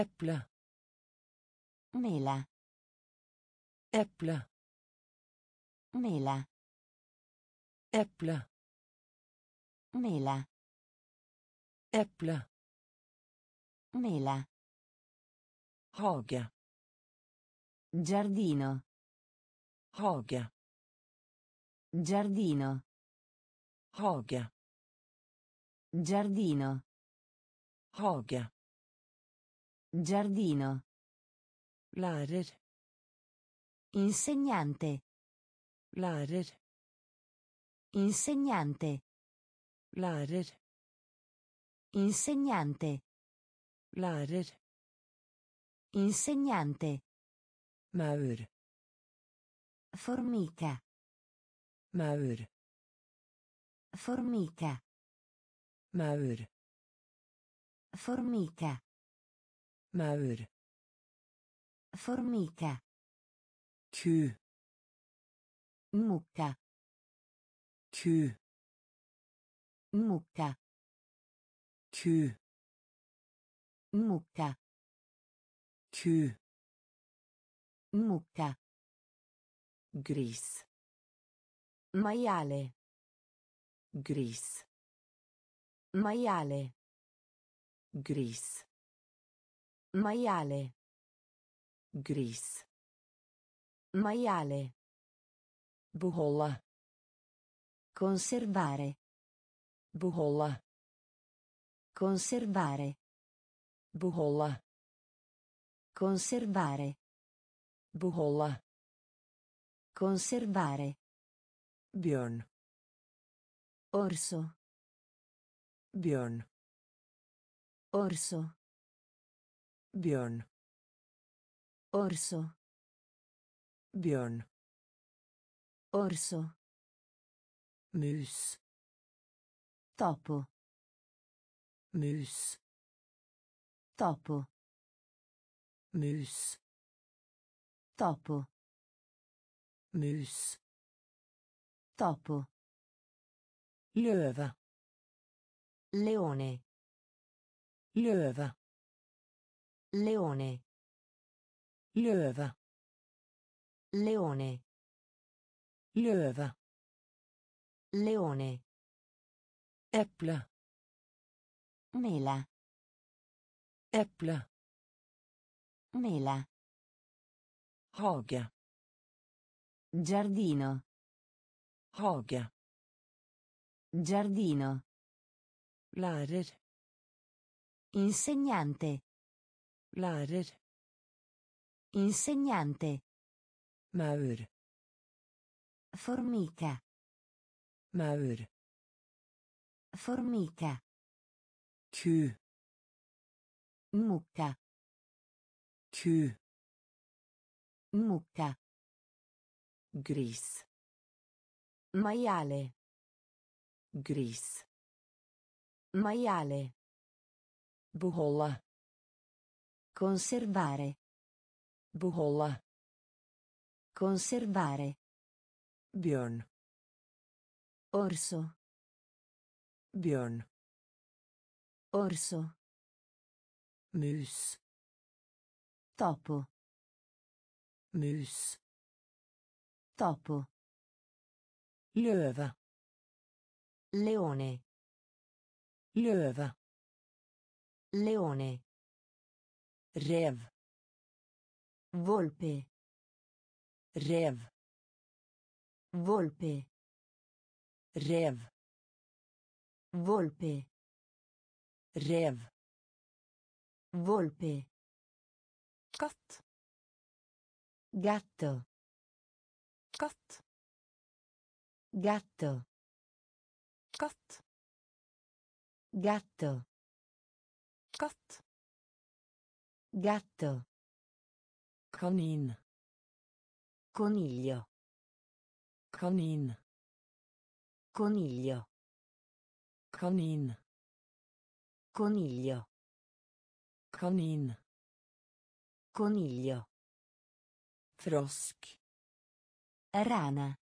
Eple. Mela. Eple. Mela. Eple. Mela. Eple. Mela. Hage. Giardino. Hage. Giardino. Hage. Giardino. Hage. Giardino. Lærer. Insegnante. Lærer. Insegnante. Lærer. Insegnante. Lærer. Insegnante. Maur. Formica. Maur. Formica. Maur. Formica. Maur. Formica. Ku. Mucca. Ku. Mucca. Ku. Mucca. Ku. Mucca. Gris. Maiale. Gris. Maiale. Gris. Maiale. Gris. Maiale. Beholde. Conservare. Beholde. Conservare. Beholde. Conservare. Beholde. Conservare. Bjørn. Orso. Bjørn. Orso. Bjørn. Orso. Bjørn. Orso. Mus. Topo. Mus. Topo. Mus. Topo. Mus. Topo. Løve. Leone. Løve. Leone. Løve. Leone. Løve. Leone. Eple. Mela. Eple. Mela. Hage. Giardino. Hage. Giardino. Lærer. Insegnante. Lærer. Insegnante. Maur. Formica. Maur. Formica. Ku. Mucca. Ku. Mucca. Gris. Maiale. Gris. Maiale. Beholde. Conservare. Beholde. Conservare. Bjørn. Orso. Bjørn. Orso. Mus. Topo. Mus. Topo. Løve. Leone. Løve. Leone. Rev. Volpe. Rev. Volpe. Rev. Volpe. Rev. Volpe. Katt. Gatto. Katt. Gatto. Katt. Gatto. Katt. Gatto. Kanin. Coniglio. Kanin. Coniglio. Kanin. Coniglio. Kanin. Coniglio. Frosk. Rana.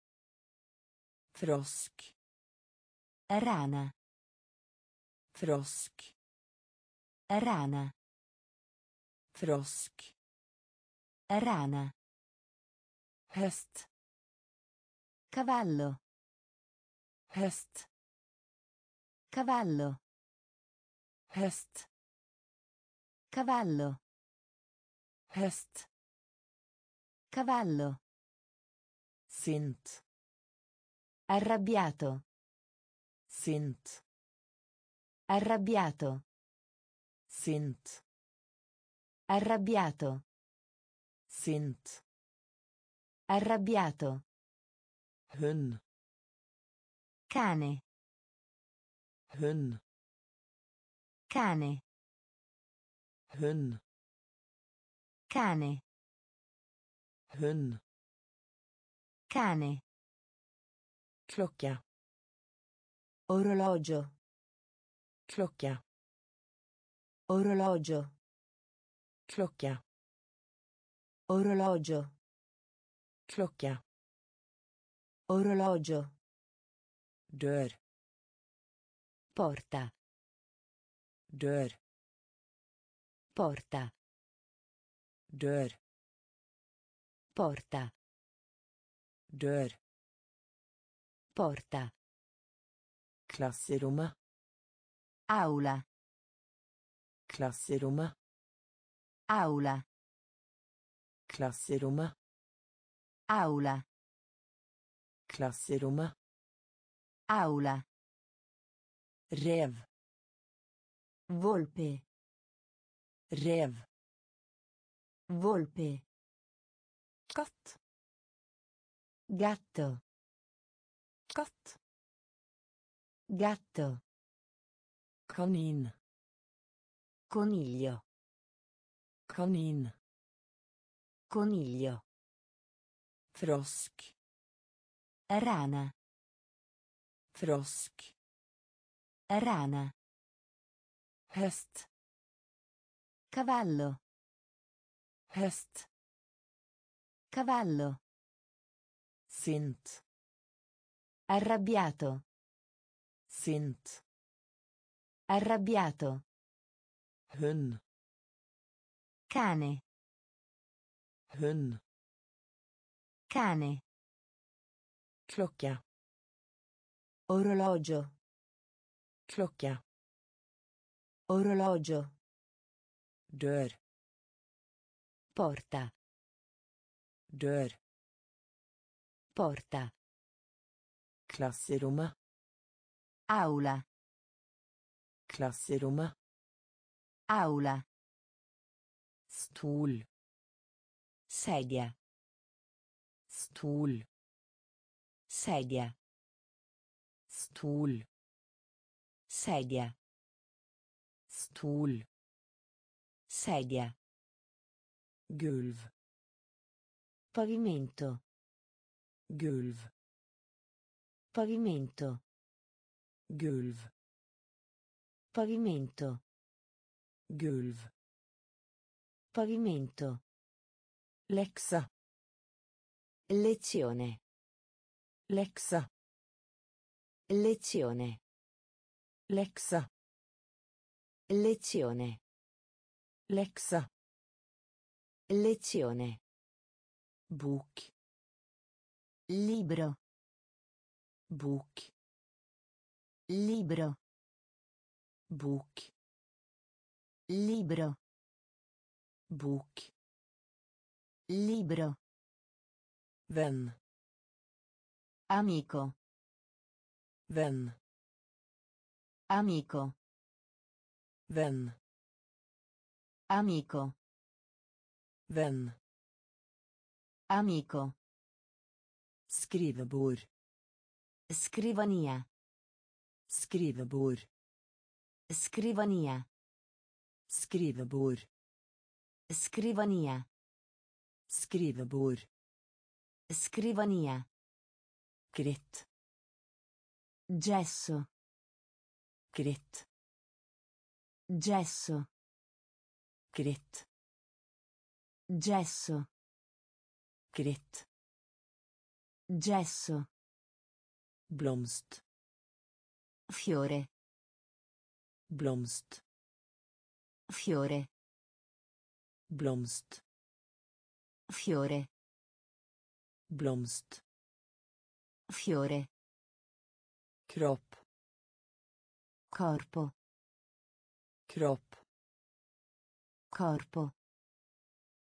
Frosk. Rana. Frosk. Rana. Frosk. Rana. Hest. Cavallo. Hest. Cavallo. Hest. Cavallo. Hest. Cavallo. Sint. Arrabbiato. Sint. Arrabbiato. Sint. Arrabbiato. Sint. Arrabbiato. Hund. Cane. Hund. Cane. Hund. Cane. Hund. Cane. Klocka. Orologio. Klocka. Orologio. Klocka. Orologio. Klocka. Orologio. Dør. Porta. Dør. Porta. Dør. Porta. Dør. Porta. Klasserommet. Aula. Klasserommet. Aula. Klasserommet. Aula. Klasserommet. Aula. Rev. Volpe. Rev. Volpe. Katt. Gatto. Katt. Gatto. Kanin. Coniglio. Kanin. Coniglio. Frosk. Rana. Frosk. Rana. Hest. Cavallo. Hest. Cavallo. Sint. Arrabbiato. Sint. Arrabbiato. Hund. Cane. Hund. Cane. Klocka. Orologio. Klocka. Orologio. Dør. Porta. Dør. Porta. Klasserommet. Aula. Klasserommet. Aula. Stol. Sedia. Stol. Sedia. Stol. Sedia. Stol. Sedia. Gulv. Pavimento. Gulv. Pavimento. Gulv. Pavimento. Gulv. Pavimento. Leksa. Lezione. Leksa. Lezione. Leksa. Lezione. Leksa. Lezione. Bok. Libro. Bok. Libro. Bok. Libro. Bok. Libro. Venn. Amico. Venn. Amico. Venn. Amico. Venn. Amico. Skrivebord. Scrivania. Skrivebord. Scrivania. Skrivebord. Scrivania. Skrivebord. Scrivania. Kritt. Gesso. Kritt. Gesso. Kritt. Gesso. Kritt. Gesso. Blomst. Fiore. Blomst. Fiore. Blomst. Fiore. Blomst. Fiore. Kropp. Corpo. Kropp. Corpo.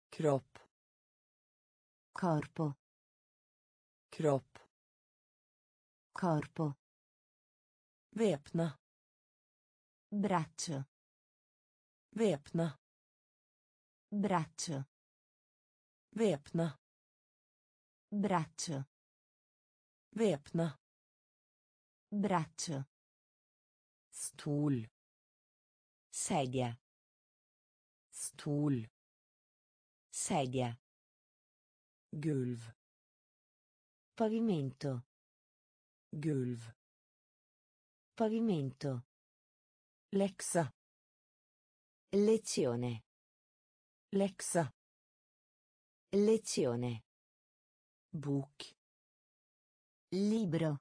Kropp. Corpo. Kropp. Corpo. Væpna. Braccio. Væpna. Braccio. Væpna. Braccio. Væpna. Braccio. Stol. Sedia. Stol. Sedia. Gulv. Pavimento. Gulv. Pavimento. Leksa. Lezione. Leksa. Lezione. Bok. Libro.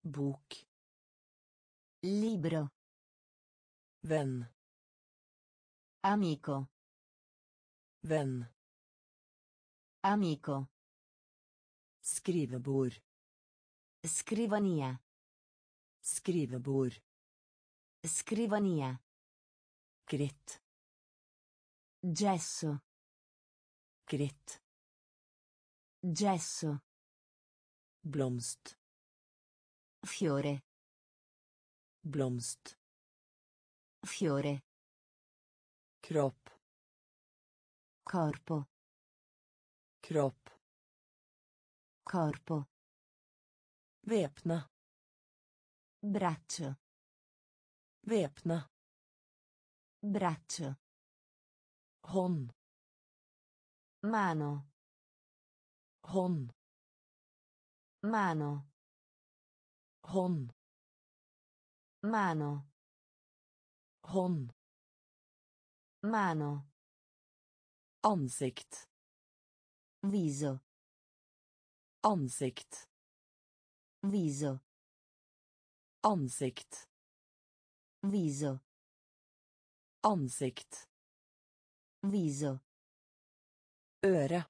Bok. Libro. Venn. Amico. Venn. Amico. Skrivebord. Scrivania. Skrivebord. Scrivania. Gritt. Gesso. Gritt. Gesso. Blomst. Fiore. Blomst. Fiore. Kropp. Corpo. Kropp. Corpo. Væpna. Braccio. Væpna. Braccio. Hånd. Mano. Hånd. Mano. Hånd. Mano. Hånd. Mano. Ansikt. Viso. Ansikt. Viso. Ansikt. Viso. Ansikt. Viso. Øre.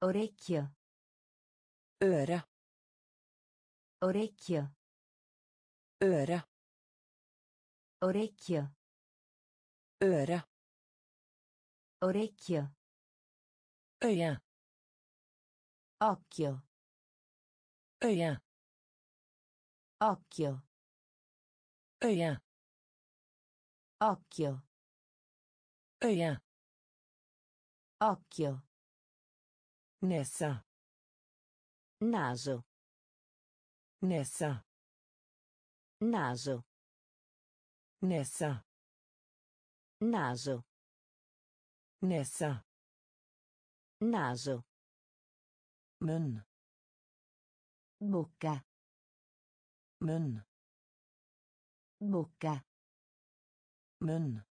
Orecchio. Øre. Orecchio. Øre. Orecchio. Øre. Orecchio. Øye. Occhio. Øye. Occhio. Øye. Occhio. Øye. Occhio. Nesa. Naso. Nesa. Naso. Nesa. Naso. Nesa. Naso. Munn. Bocca. Munn. Bocca. Munn.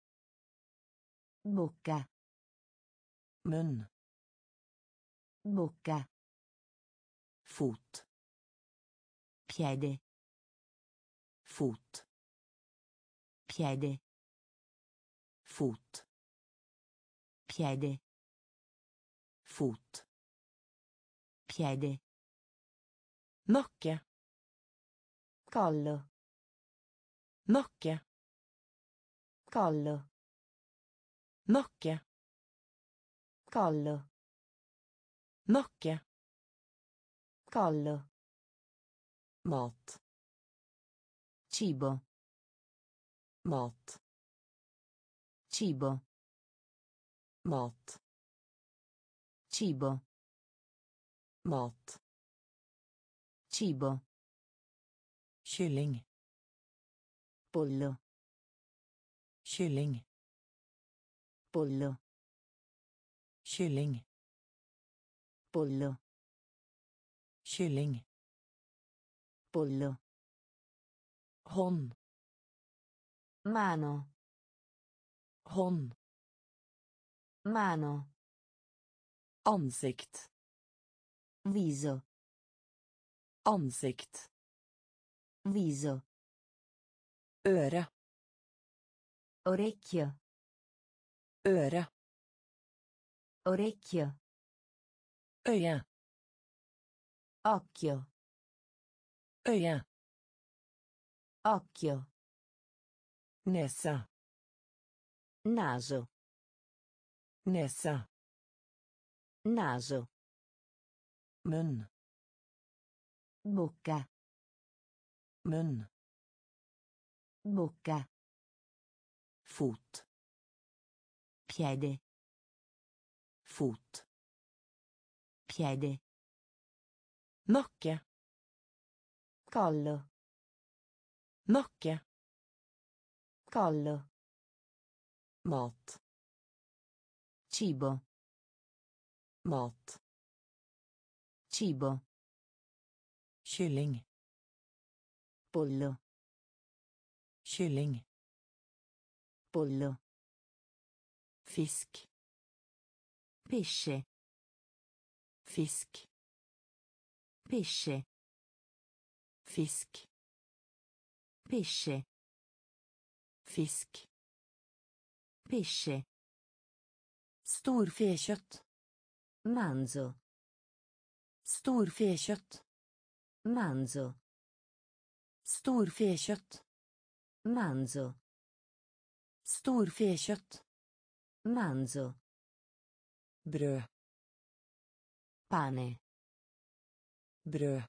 Bocca. Munn. Bocca. Fot. Piede. Fot. Piede. Fot. Piede. Fot. Piede. Nakke. Collo. Nakke. Collo. Nakke. Collo. Nakke. Collo. Mat. Cibo. Mat. Cibo. Mat. Cibo. Mat. Cibo. Kylling. Pollo. Kylling. Pollo. Kylling. Pollo. Kylling. Pollo. Hånd. Mano. Hånd. Mano. Ansikt. Viso. Ansikt. Viso. Øre. Orecchio. Øre. Orecchio. Øye. Occhio. Øye. Occhio. Nese. Naso. Nese. Naso. Munn. Bocca. Munn. Bocca. Fot. Piede. Fot. Piede. Nakke. Collo. Nakke. Collo. Mat. Cibo. Mat. Cibo. Kylling. Pollo. Kylling. Pollo. Fisk. Pesce. Fisk. Pesce. Fisk. Pesce. Fisk. Pesce. Storfekjøtt. Manzo. Storfekjøtt. Manzo. Storfekjøtt. Manzo. Storfekjøtt. Manzo. Brød. Pane. Brød.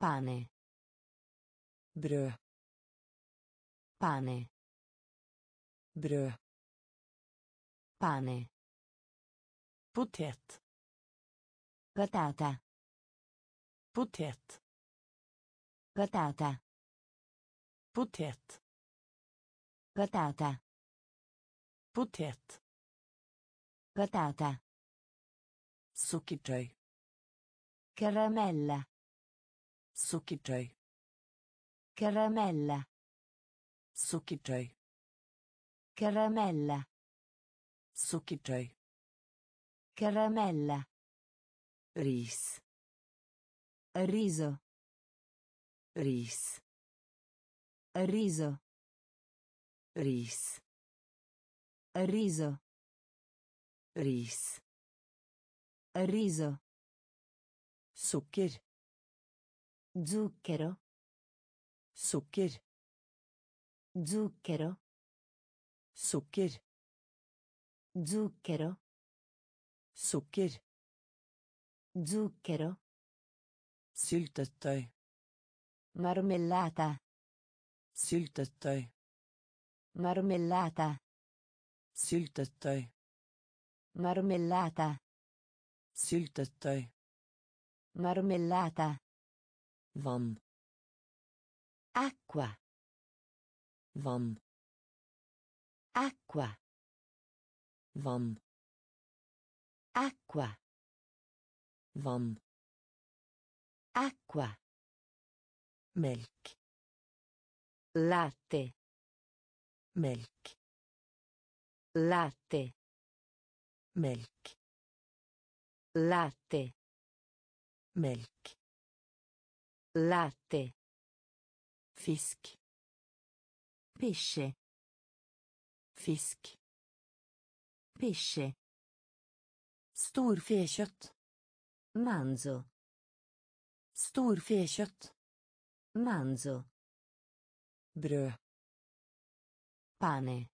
Pane. Brød. Pane. Brød. Pane. Potet. Patata. Potet. Patata. Potet. Patata. Potet. Patata. Sukkertøy. Caramella. Sukkertøy. Caramella. Sukkertøy. Caramella. Sukkertøy. Caramella. Ris. Riso. Ris. Riso. Ris. Riso. Ris. Riso. Sukker. Zucchero. Sukker. Zucchero. Sukker. Zucchero. Sukker. Zucchero. Syltetøy. Marmellata. Syltetøy. Marmellata. Syltetøy. Marmellata. Syltetøy. Marmellata. Vann. Acqua. Vann. Acqua. Vann. Acqua. Vann. Acqua. Melk. Latte. Melk. Latte. Melk. Latte. Melk. Latte. Fisk. Pesce. Fisk. Pesce. Storfekjøtt. Manzo. Storfekjøtt. Manzo. Brød. Pane.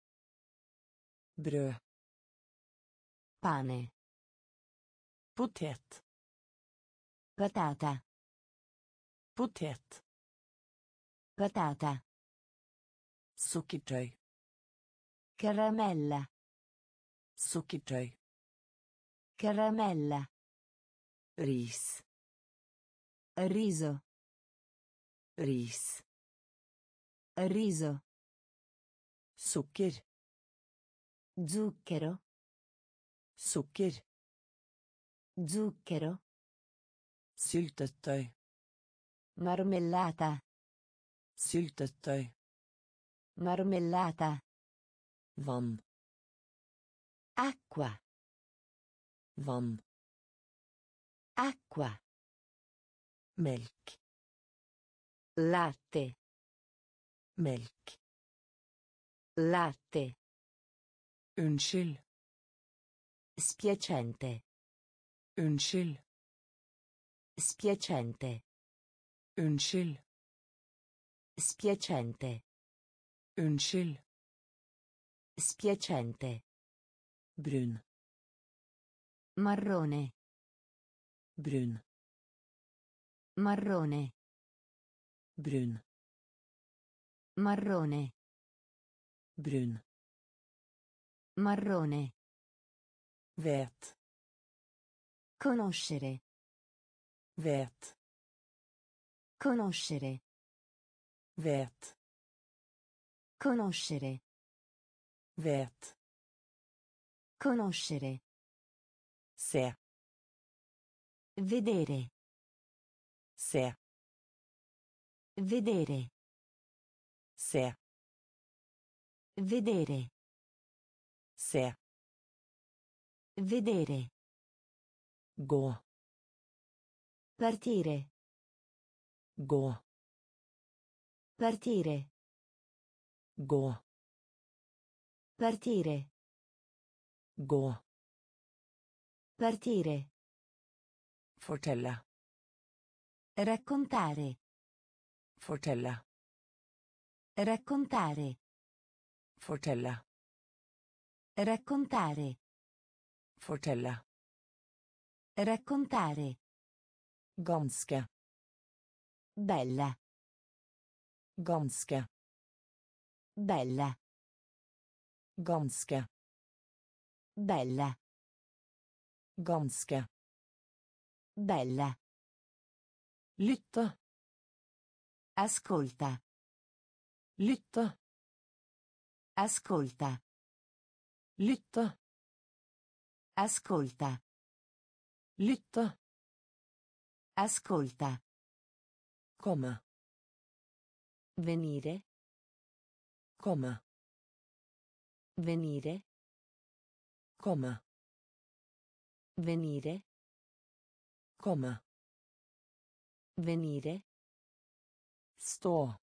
Brød. Pane. Potet. Patata. Potet. Patata. Sukkertøy. Caramella. Sukkertøy. Caramella. Ris. Riso. Ris. Riso. Sukker. Zucchero. Sukker. Zucchero. Syltetøy. Marmellata. Syltetøy. Marmellata. Vann. Acqua. Vann. Acqua. Melk. Latte. Melk. Latte. Unnskyld. Spiacente. Unnskyld. Spiacente. Unnskyld. Spiacente. Unnskyld. Spiacente. Brun. Marrone. Brun. Marrone. Brun. Marrone. Brun. Marrone. Vet. Conoscere. Vet. Conoscere. Vet. Conoscere. Vet. Conoscere. Se. Vedere. Se. Vedere. Se. Vedere. Se. Vedere. Gå. Partire. Gå. Partire. Gå. Partire. Gå. Partire. Fortelle. Raccontare. Fortelle. Raccontare. Fortelle. Raccontare. Fortelle. Raccontare. Ganske. Bella. Ganske. Bella. Ganske. Bella. Ganske. Bella. Lytte. Ascolta. Lytte. Ascolta. Lytte. Ascolta. Lytte. Ascolta. Komme. Venire. Komme. Venire. Komme. Venire. Komme. Venire. Stå.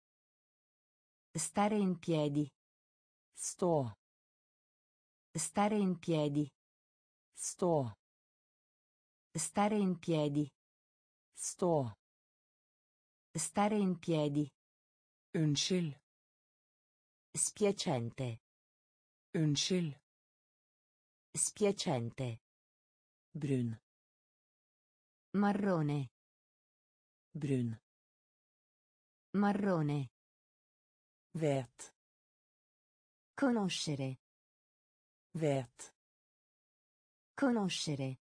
Stare in piedi. Stå. Stare in piedi. Stå. Stare in piedi. Stå. Stare in piedi. Unnskyld. Spiacente. Unnskyld. Spiacente. Brun. Marrone. Brun. Marrone. Vet. Conoscere. Vet. Conoscere.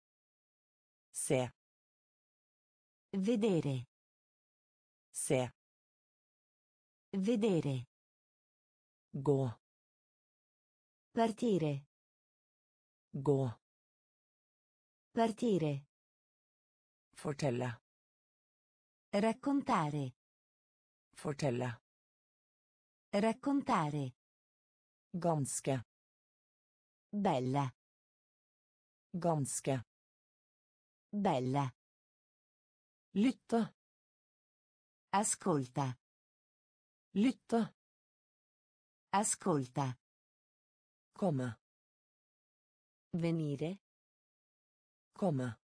Se. Vedere. Se. Vedere. Gå. Partire. Gå. Partire. Fortelle. Raccontare. Fortelle. Raccontare. Ganske. Bella. Ganske. Bella. Lytte. Ascolta. Lytte. Ascolta. Komme. Venire. Komme.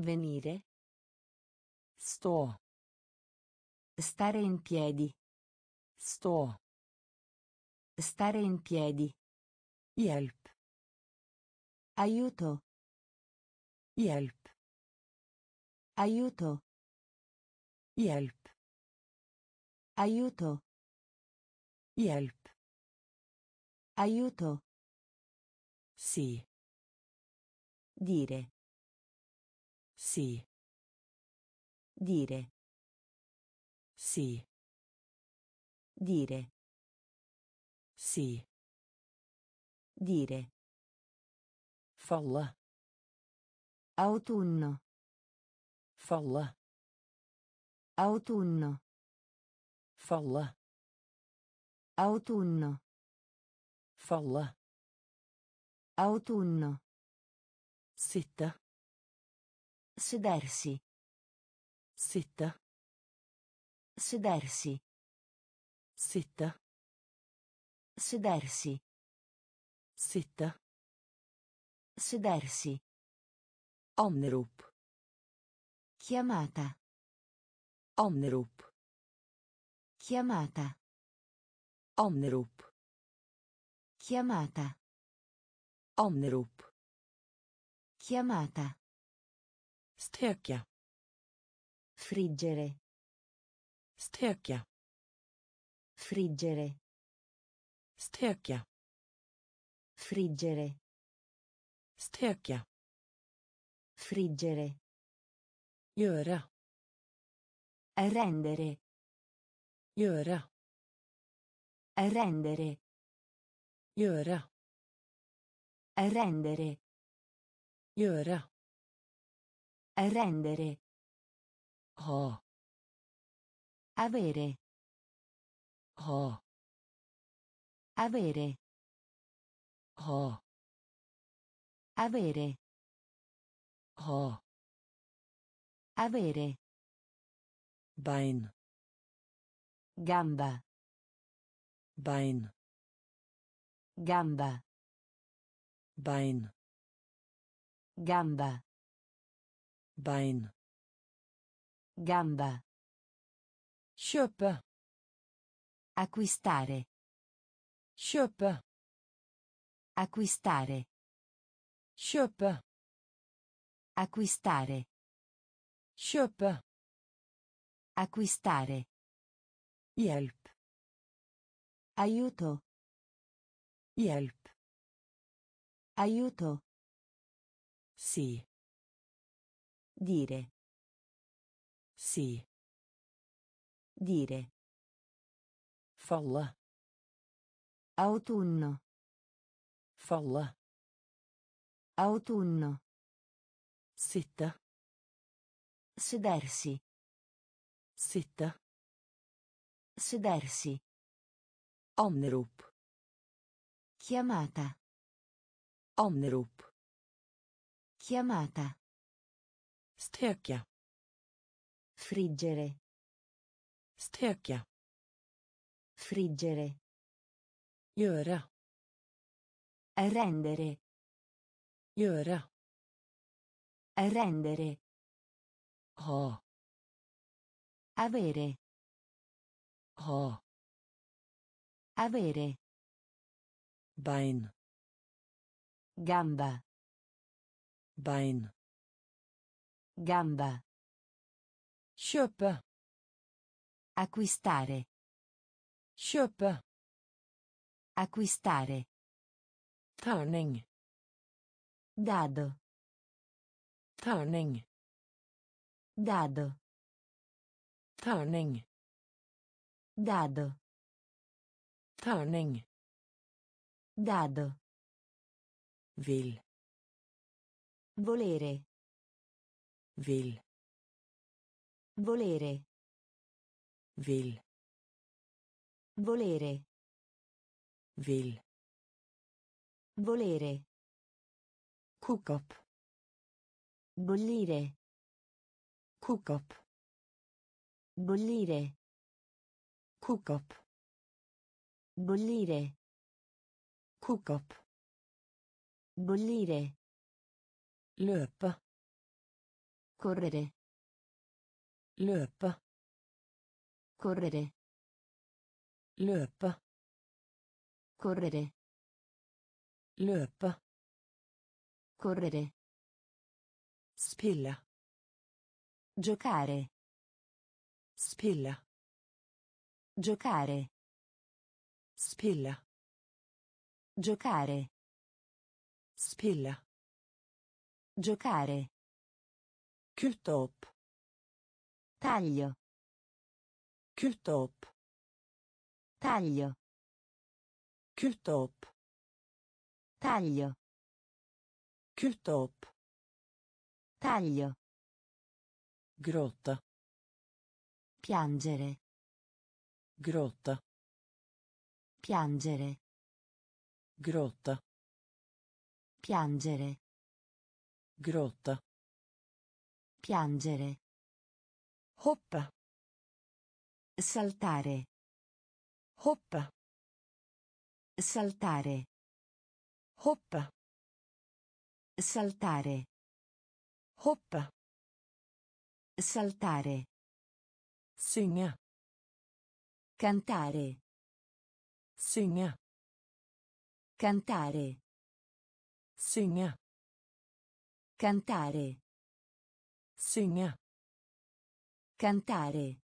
Venire. Stå. Stare in piedi. Stå. Stare in piedi. Hjelp. Aiuto. Hjelp. Aiuto. Hjelp. Aiuto. Hjelp. Aiuto. Si. Dire. Si. Dire. Si. Dire. Si. Dire. Falle. Autunno. Falle. Autunno. Falle. Autunno. Falle. Autunno. Sitte. Sedersi. Sitte. Sedersi. Sitte. Sedersi. Sitte. Sedersi. Anrop. Chiamata. Anrop. Chiamata. Anrop. Chiamata. Anrop. Chiamata. Steke. Friggere. Steke. Friggere. Steke. Friggere. Steke. Friggere. Gjøre. Rendere. Gjøre. Rendere. Gjøre. Rendere. Gjøre. Rendere. Ha. Avere. Ha. Avere. Ha. Avere. Ha. Avere. Bein. Gamba. Bein. Gamba. Bein. Gamba. Bein. Gamba. Kjøpe. Acquistare. Kjøpe. Acquistare. Kjøpe. Acquistare. Kjøpe. Acquistare. Hjelp. Aiuto. Hjelp. Aiuto. Si. Dire. Si. Dire. Falle. Autunno. Falle. Autunno. Sitte. Sedersi. Sitte. Sedersi. Anrop. Chiamata. Anrop. Chiamata. Steke. Friggere. Steke. Friggere. Gjøre. Rendere. Gjøre. Rendere. Ha. Avere. Ha. Avere. Bein. Gamba. Bein. Gamba. Kjøpe. Acquistare. Kjøpe. Acquistare. Terning. Dado. Terning. Dado. Terning. Dado. Terning. Dado. Vil. Volere. Vil. Volere. Vil. Volere. Vil. Volere. Opp. Bollire. Opp. Bollire. Opp. Bollire. Opp. Bollire. Løpe. Correre. Løpe. Correre. Løpe. Correre. Løpe. Correre. Spille. Giocare. Spille. Giocare. Spille. Giocare. Spille. Giocare. Kutte opp. Taglio. Kutte opp. Taglio. Kutte opp. Taglio. Kutte opp. Taglio. Gråte. Piangere. Gråte. Piangere. Gråte. Piangere. Gråte. Piangere. Hoppe. Saltare. Hoppe. Saltare. Hoppe. Saltare. Hoppe. Saltare. Synge. Cantare. Synge. Cantare. Synge. Cantare. Synge. Cantare.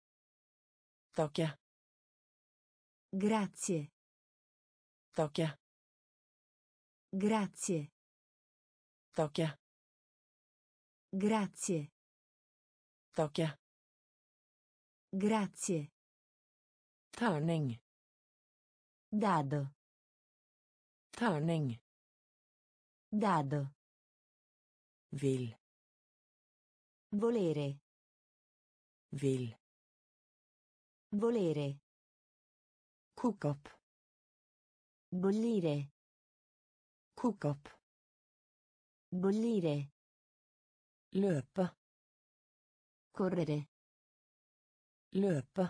Takke. Grazie. Takke. Grazie. Takke. Grazie. Takke. Grazie. Terning. Dado. Terning. Dado. Vil. Volere. Vil. Volere. Koke opp. Bollire. Koke opp. Bollire. Løpe. Correre. Løpe.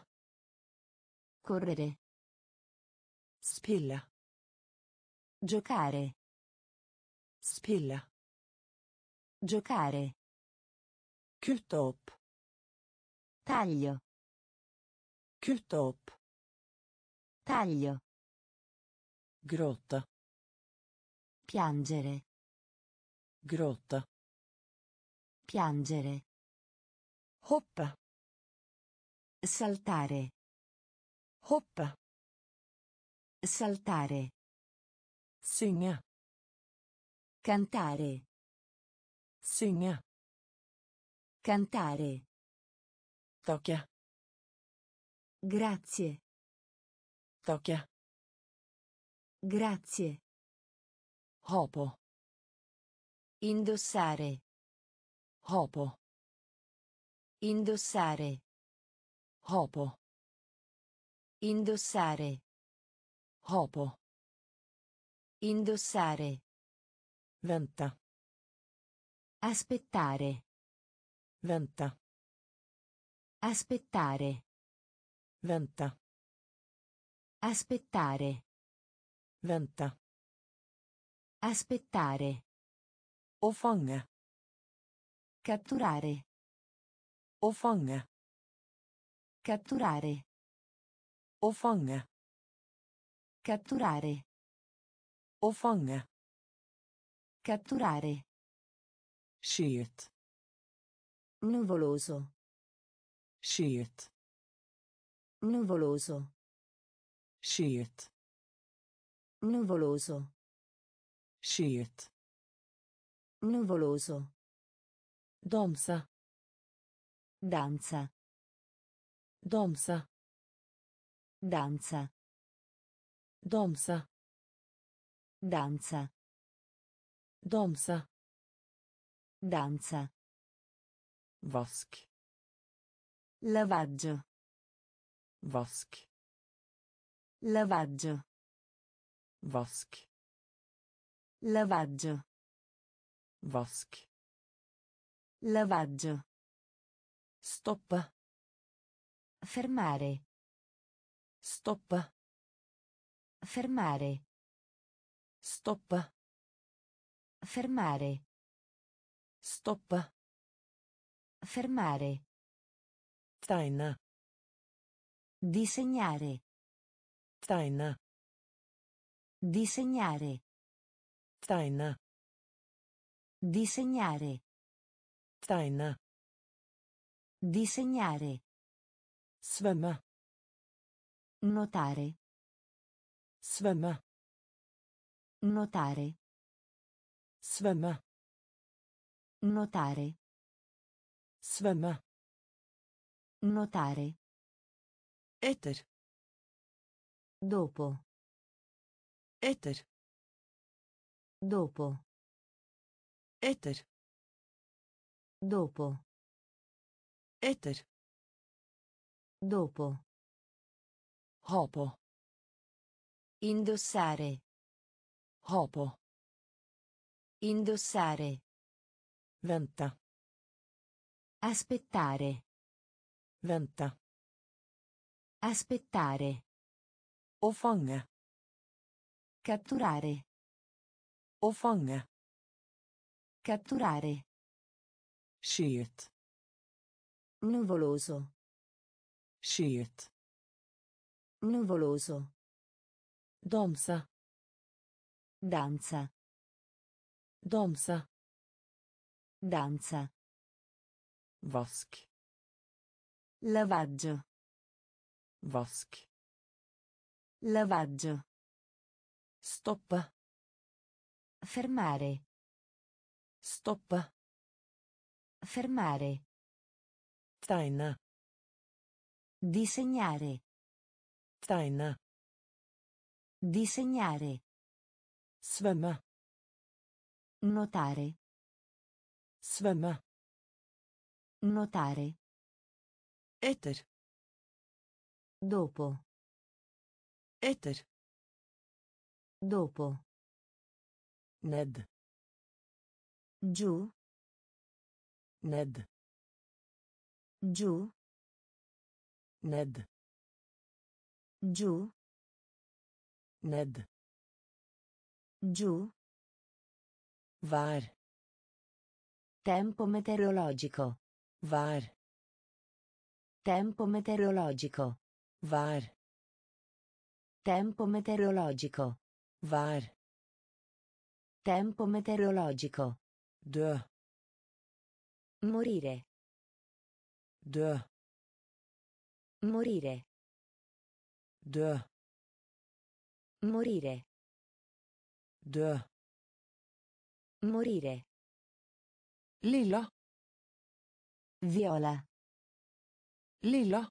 Correre. Spille. Giocare. Spille. Giocare. Kutte opp. Taglio. Kutte opp. Taglio. Gråte. Piangere. Gråte. Piangere. Hoppe. Saltare. Hoppe. Saltare. Synge. Cantare. Synge. Cantare. Takke. Grazie. Takke. Grazie. Ha på. Indossare. Ha på. Indossare. Ha på. Indossare. Ha på. Indossare. Vente. Aspettare. Vente. Aspettare. Vente. Aspettare. Vente. Aspettare. Å fange. Catturare. Å fange. Catturare. Å fange. Catturare. Å fange. Catturare. Skyet. Nuvoloso. Skyet. Nuvoloso. Skyet. Nuvoloso. Skyet. Nuvoloso. Danse. Danza. Danse. Danza. Danse. Danza. Danse. Danza. Vask. Lavaggio. Vask. Lavaggio. Vask. Lavaggio. Vask. Lavaggio. Stoppe. Fermare. Stoppe. Fermare. Stoppe. Fermare. Stoppe. Fermare. Tegne. Disegnare. Tegne. Disegnare. Tegne. Disegnare. Tegne. Disegnare. Svømme. Notare. Svømme. Notare. Svømme. Notare. Svømme. Notare. Etter. Dopo. Etter. Dopo. Etter. Dopo. Etter. Dopo. Ha på. Indossare. Ha på. Indossare. Vente. Aspettare. Vente. Aspettare. Å fange. Catturare. Å fange. Catturare. Skyet. Nuvoloso. Skyet. Nuvoloso. Danse. Danza. Danse. Danza. Vask. Lavaggio. Vask. Lavaggio. Stoppe. Fermare. Stoppe. Fermare. Tegne. Disegnare. Tegne. Disegnare. Svømme. Notare. Svømme. Notare. Etter. Dopo. Etter. Dopo. Ned. Giù. Ned. Giù. Ned. Giù. Ned. Giù. Vær. Tempo meteorologico. Vær. Tempo meteorologico. Vær. Tempo meteorologico. Vær. Tempo meteorologico. Dø. Morire. Dø. Morire. Dø. Morire. Dø. Morire. Lilla. Viola. Lilla.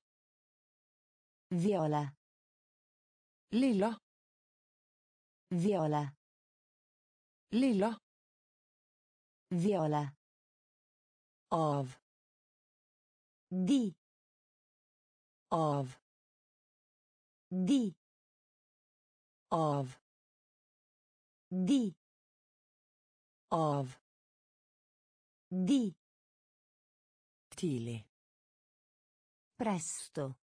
Viola. Lilla. Viola. Lilla. Viola. Av. Di. Av. Di. Av. Di. Av. Di. Tidlig. Presto.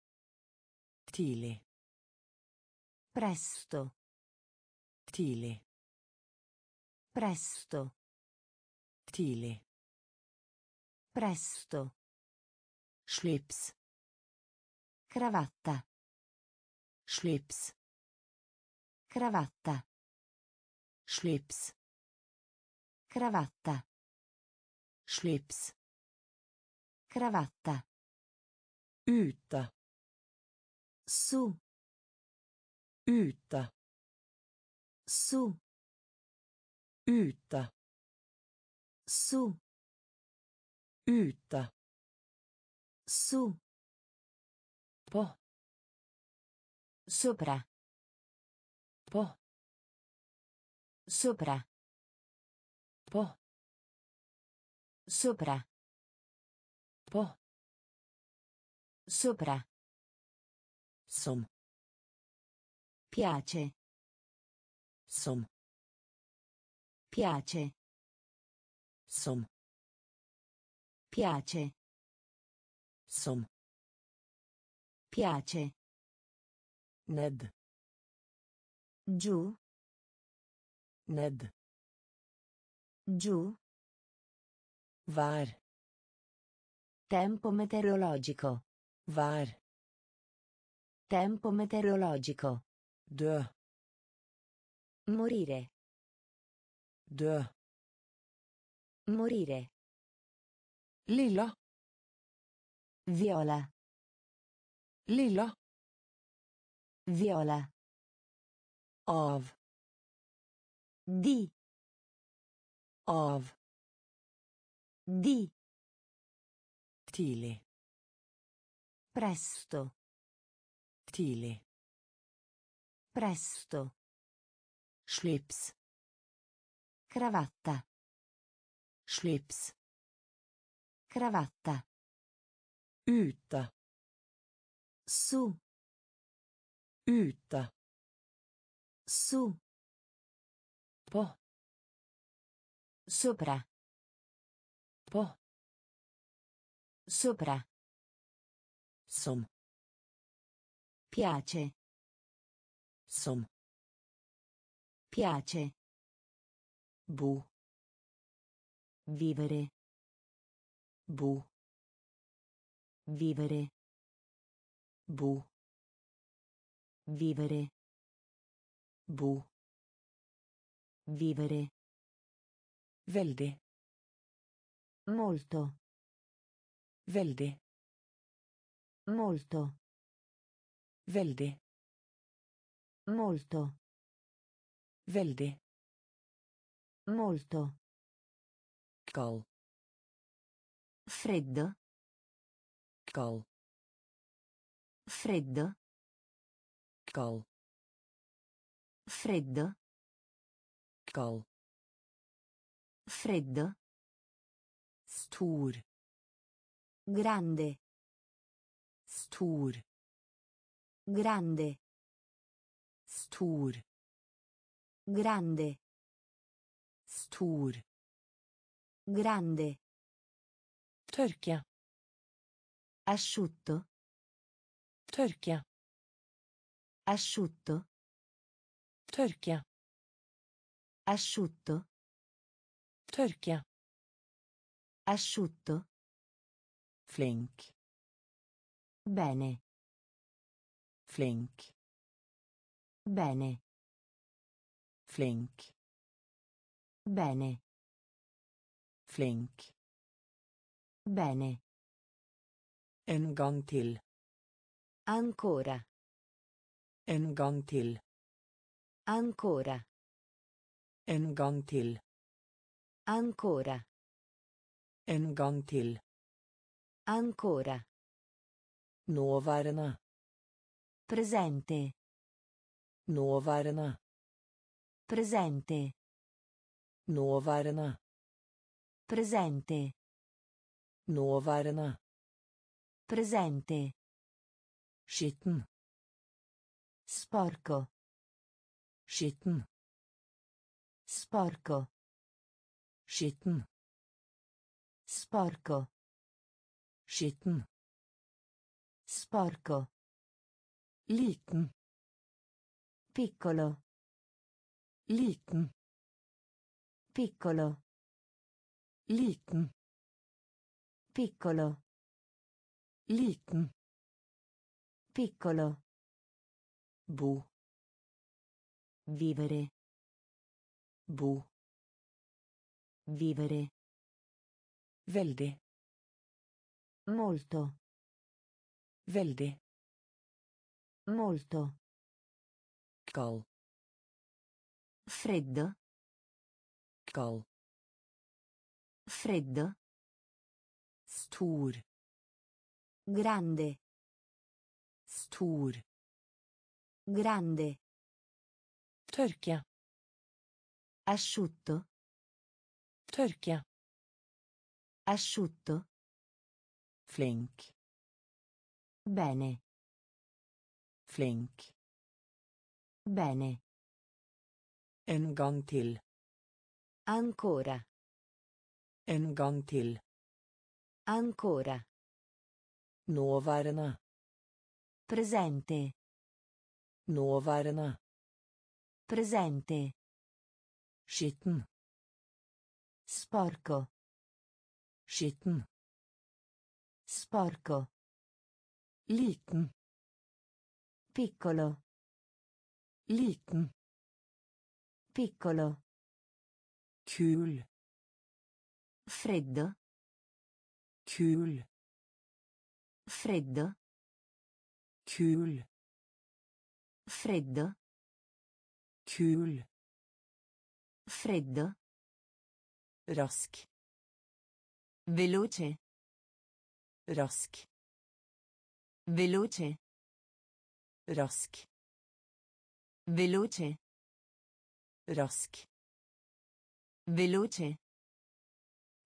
Tidlig. Presto. Tidlig. Presto. Tidlig. Presto. Slips. Cravatta. Slips. Cravatta. Slips. Cravatta. Slips. Cravatta. Ute. Su. Ute. Su. Ute. Su. Ute. Su. På. Sopra. På. Sopra. På. Sopra. På. Sopra. Som. Piace. Som. Piace. Som. Piace. Som. Piace. Ned. Giù. Ned. Giù. Vær. Tempo meteorologico. Vær. Tempo meteorologico. Dø. Morire. Dø. Morire. Lilla. Viola. Lilla. Viola. Av. Di. Av. Di. Tidlig. Presto. Tidlig. Presto. Slips. Cravatta. Slips. Cravatta. Ute. Su. Ute. Su. På. Sopra. På. Sopra. Som. Piace. Som. Piace. Bo. Vivere. Bo. Vivere. Bo. Vivere. Bo. Vivere. Veldig. Molto. Veldig. Molto. Veldig. Molto. Veldig. Molto. Kald. Freddo. Kald. Freddo. Kald. Freddo. Kald. Freddo. Stor. Grande. Stor. Grande. Stor. Grande. Stor. Grande. Tørke. Asciutto. Tørke. Asciutto. Tørke. Asciutto. Tørke. Asciutto. Flink. Bene. Flink. Bene. Flink. Bene. Flink. Bene. En gang til. Ancora. En gang til. Ancora. En gang til. Ancora. En gang til. Ancora. Nåværende. Presente. Nåværende. Presente. Nåværende. Presente. Nåværende. Presente. Skitten. Sporco. Skitten. Sporco. Skitten. Sporco. Skitten. Sporco. Liten. Piccolo. Liten. Piccolo. Liten. Piccolo. Liten. Piccolo. Bo. Vivere. Bo. Vivere. Veldig. Molto. Veldig. Molto. Kald. Freddo. Kald. Freddo. Stor. Grande. Stor. Grande. Tørke. Asciutto. Tørke. Asciutto. Flink. Bene. Flink. Bene. En gang til. Ancora. En gang til. Ancora. Nåværende. Presente. Nåværende. Presente. Skitten. Sporco. Skitten. Sporco. Liten. Piccolo. Liten. Piccolo. Kul. Freddo. Kul. Freddo. Kul. Freddo. Kul. Freddo. Rask. Veloce. Rask. Veloce. Rask. Veloce. Rask. Veloce.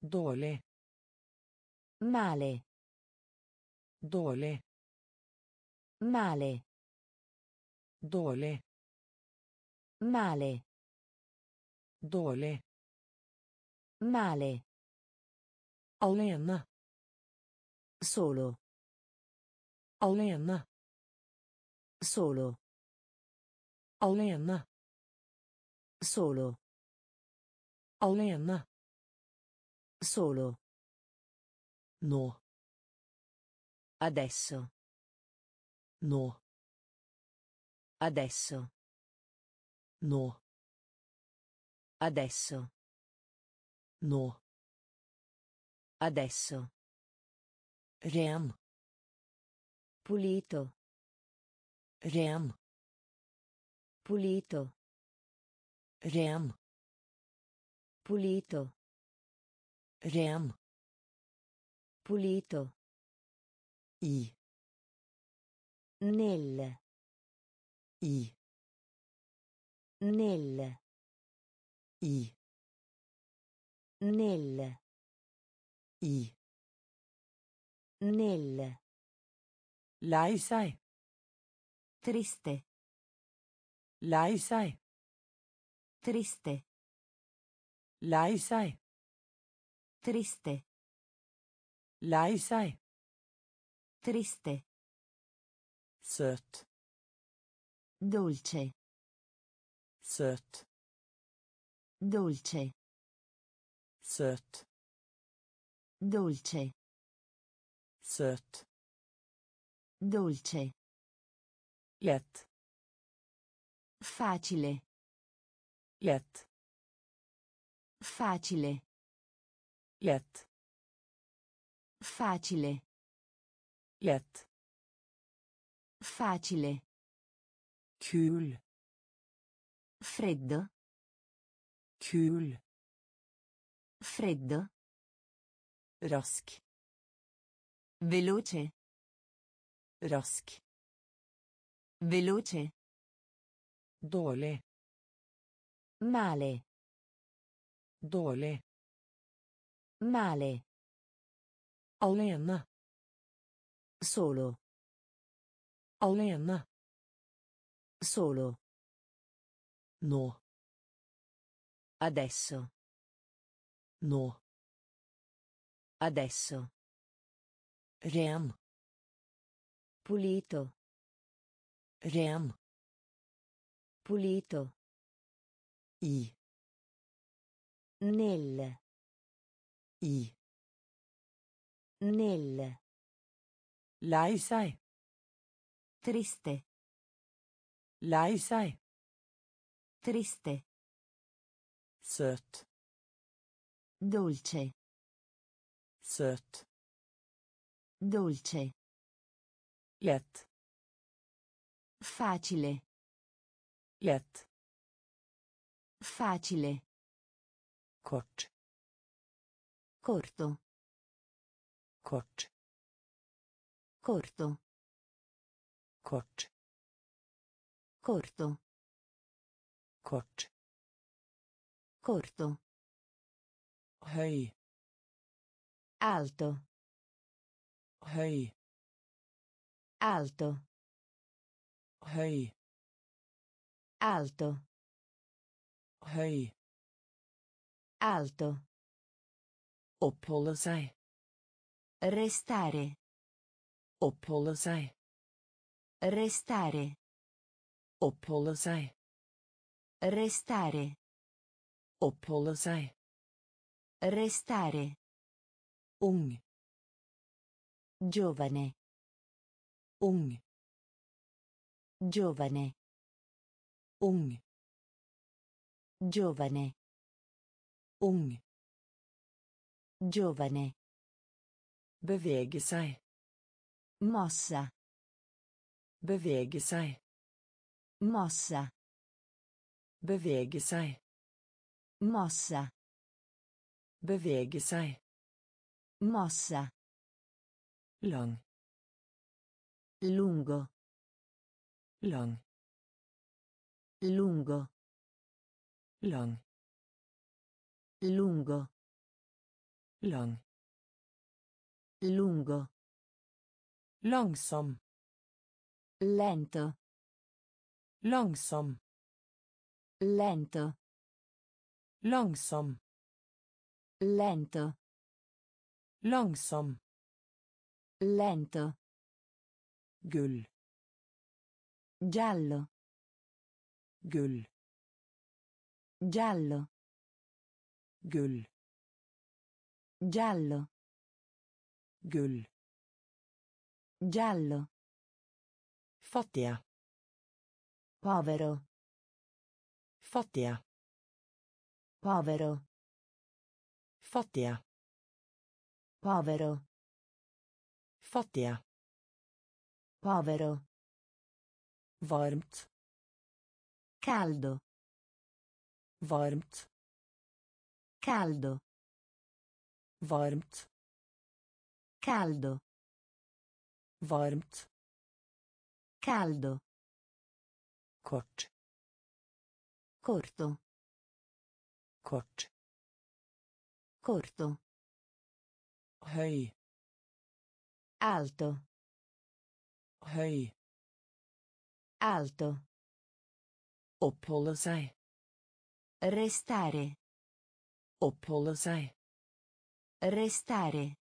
Dårlig. Male. Dårlig. Male. Dårlig. Male. Dårlig. Male. Alene. Solo. Alene. Solo. Alene. Solo. Alene. Solo. Nå. Adesso. Nå. Adesso. Nå. Adesso. Nå. Adesso. Ren. Pulito. Ren. Pulito. Ren. Pulito. Ren. Pulito. I. Nel. I. Nel. I. Nel. I. Nel. Lei seg. Triste. Lei seg. Triste. Lei. Triste. Lei seg. Triste. Søt. Dolce. Søt. Dolce. Søt. Dolce. Søt. Dolce. Lett. Facile. Lett. Facile. Lett. Facile. Lett. Facile. Kul. Freddo. Kul. Freddo. Rask. Veloce. Rask. Veloce. Dårlig. Male. Dårlig. Male. Alene. Solo. Alene. Solo. Nå. Adesso. Nå. Adesso. Ren. Pulito. Ren. Pulito. I. Nel. I. Nel. Lei seg. Triste. Lei seg. Triste. Søt. Dolce. Søt. Dolce. Lett. Facile. Lett. Facile. Kort. Corto. Kort. Corto. Kort. Corto. Kort. Corto. Høy. Alto. Høy. Alto. Høy. Alto. Høy. Alto. Oppholde seg. Restare. Oppholde seg. Restare. Oppholde seg. Restare. Oppholde seg. Restare. Ung. Giovane. Ung. Giovane. Ung. Giovane. Ung. Giovane. Bevege seg. Mossa. Bevege seg. Mossa. Bevege seg. Mossa. Bevege seg. Mossa. Lang. Lungo. Lang. Lungo. Lang. Lungo. Lang. Lungo. Langsom. Lento. Langsom. Lento. Langsom. Lento. Langsom. Lento. Gull. Giallo. Gull. Giallo. Gull Giallo. gull Giallo. fattiga Povero. fattiga Povero. fattiga Povero. fattiga Povero. varmt Caldo. varmt Caldo. varmt Caldo. varmt Caldo. kort Corto. kort Corto. høy Alto. høy Alto. oppholde seg Restare. Oppholde seg Restare.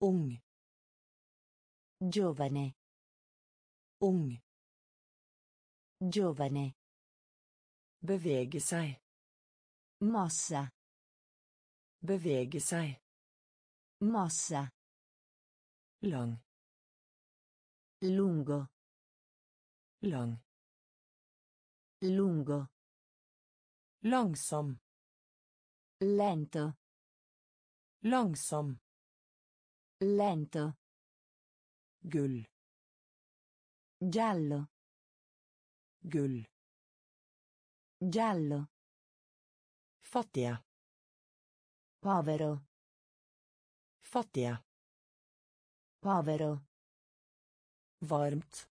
ung Giovane. ung Giovane. bevege seg Mossa. bevege seg Mossa. lang Lungo. lang Lungo. langsom Lento. langsom Lento. gull Giallo. gull Giallo. fattiga Povero. fattiga Povero. varmt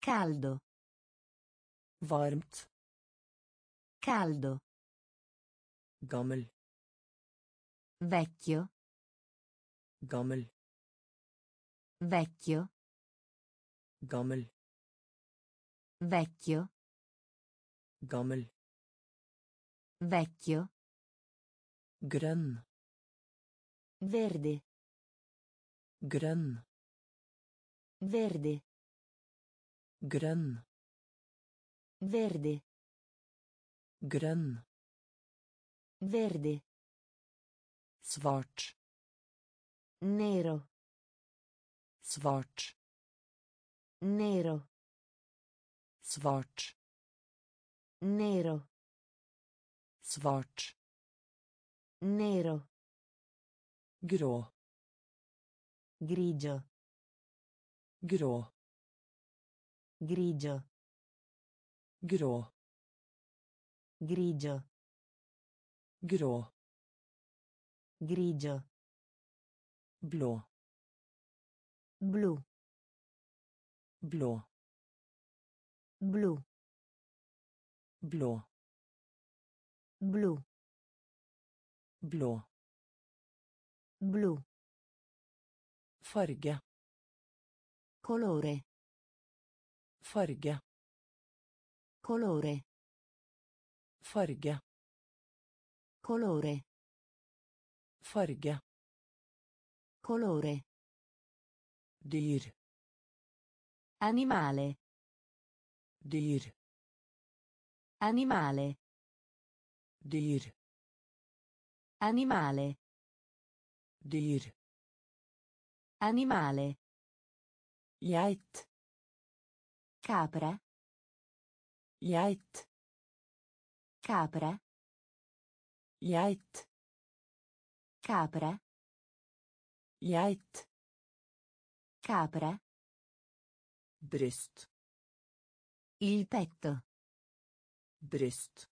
Caldo. varmt Caldo. Gammel Vecchio. gammel Vecchio. gammel Vecchio. gammel Vecchio. grønn Verde. grønn Verde. grønn Verde. grønn Verde. svart Nero. svart Nero. svart Nero. svart Nero. grå Grigio. grå Grigio. grå Grigio. Grå Grigio. blå Blu. blå Blu. blå Blu. blå Blu. farge Colore. farge Colore. farge Colore. farge Colore. dyr Animale. dyr Animale. dyr Animale. dyr Animale. geit Capra. geit Capra. Geit Capra. geit Capra. bryst Il petto. bryst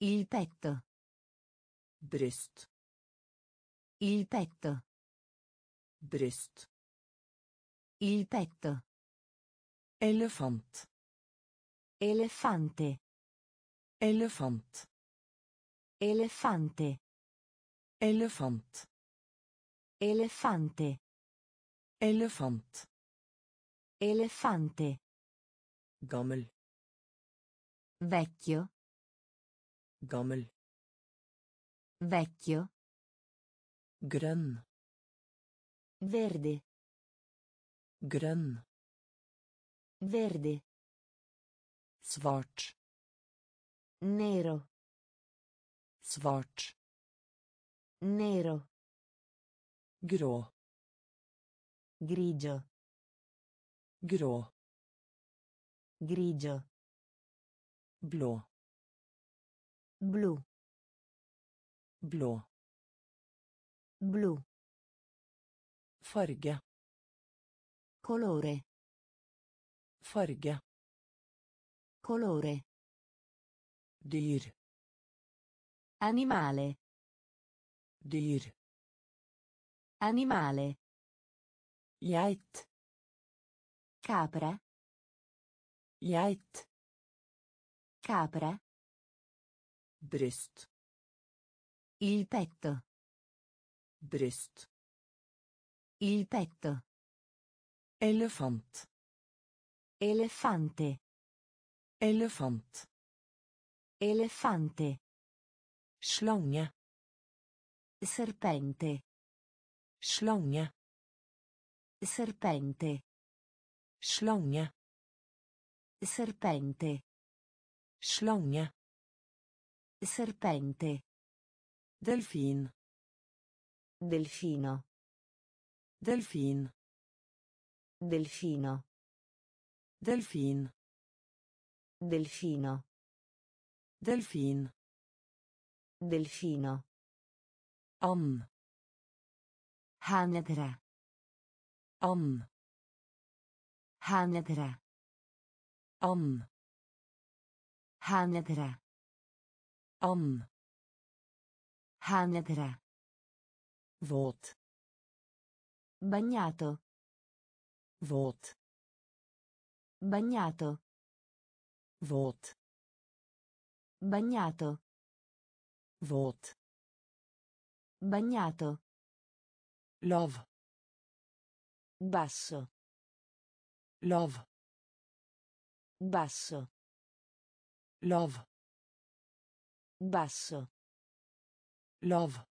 Il petto. bryst Il petto. bryst Il petto. elefant Elefante. elefant Elefante. elefant Elefante. elefant Elefante. gammel Vecchio. gammel Vecchio. grønn Verde. grønn Verde. svart Nero. Svart. Nero. Grå. Grigio. Grå. Grigio. Blå. Blu. Blå. Blu. Farge. Colore. Farge. Colore. Dyr. Animale. Dyr. Animale. Geit. Capra. Geit. Capra. Bryst. Il petto. Bryst. Il petto. Elefant. Elefante. Elefant. Elefante. Slange. Serpente. Slange. Serpente. Slange. Serpente. Slange. Serpente. Delfin. Delfino. Delfin. Delfino. Delfin. Delfino. Delfin. Delfino. And. Hanedra. And. Hanedra. And. Hanedra. And. Hanedra. Våt. Bagnato. Våt. Bagnato. Våt. Bagnato. Våt. Bagnato. Lav. Basso. Lav. Basso. Lav. Basso. Lav.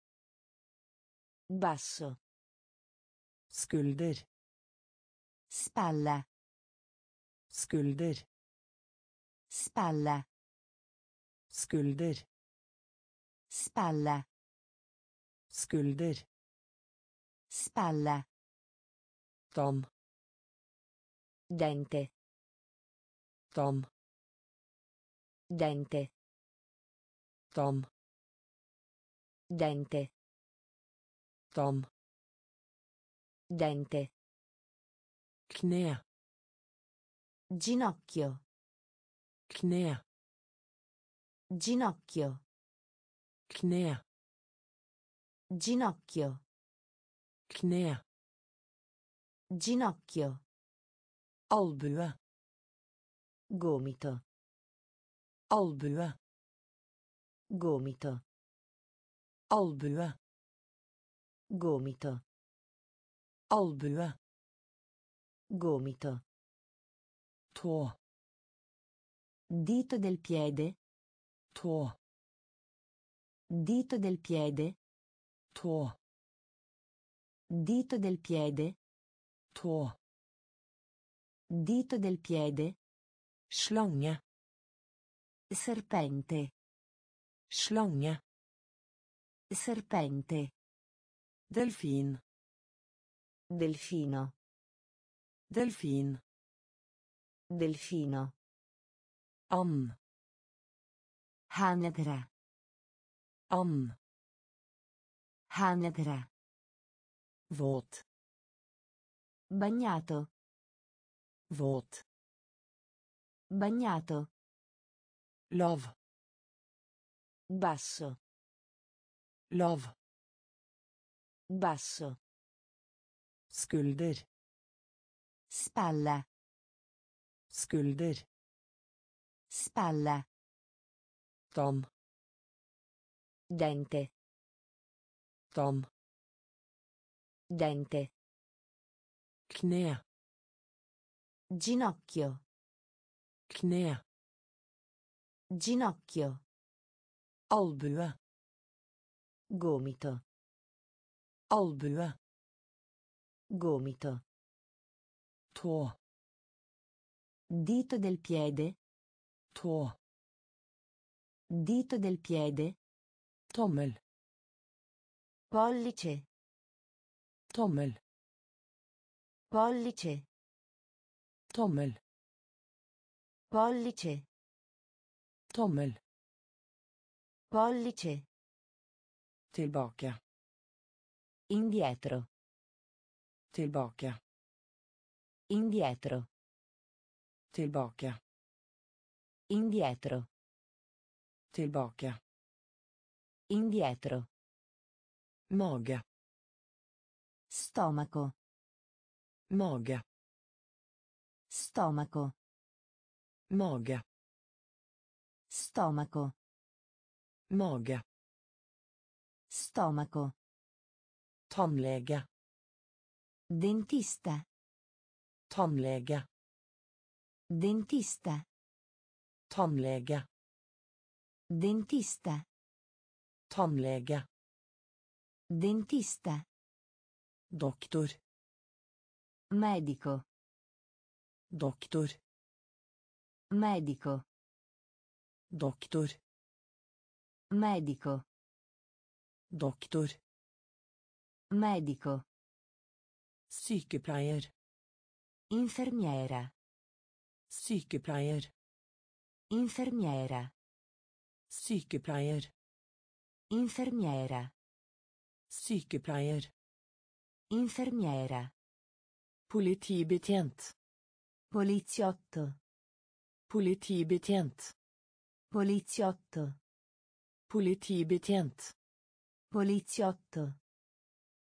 Basso. Skulder. Spalla. Skulder. Spalla. Skulder. Spalla. Skulder. Spalla. Tann. Dente. Tann. Dente. Tann. Dente. Tann. Dente. Kne. Ginocchio. Kne. Ginocchio. Kne. Ginocchio. Kne. Ginocchio. Albue. Gomito. Albue. Gomito. Albue. Gomito. Albue. Gomito. Tå. Dito del piede. Tå. Dito del piede. Tå. Dito del piede. Tå. Dito del piede. Slange. Serpente. Slange. Serpente. Delfin. Delfino. Delfin. Delfino. And. Hanedra. And. Hanedra. Våt. Bagnato. Våt. Bagnato. Lav. Basso. Lav. Basso. Skulder. Spalla. Skulder. Spalla. Tann. Dente. Tann. Dente. Kne. Ginocchio. Kne. Ginocchio. Albue. Gomito. Albue. Gomito. Tå. Dito del piede. Tå. Dito del piede. Tommel. Pollice. Tommel. Pollice. Tommel. Pollice. Tommel. Pollice. Tillbaka. Indietro. Tillbaka. Indietro. Tillbaka. Indietro. Tillbaka. Indietro. Mage. Stomaco. Mage. Stomaco. Mage. Stomaco. Mage. Stomaco. Tannlege. Dentista. Tannlege. Dentista. Tannlege. Dentista. Tannlege. Dentista. Doktor. Medico. Doktor. Medico. Doktor. Medico. Doktor. Medico. Sykepleier. Infermiera. Sykepleier. Infermiera. Sykepleier. Infermiera. Sykepleier. Infermiera. Politibetjent. Poliziotto. Politibetjent. Poliziotto. Politibetjent. Poliziotto.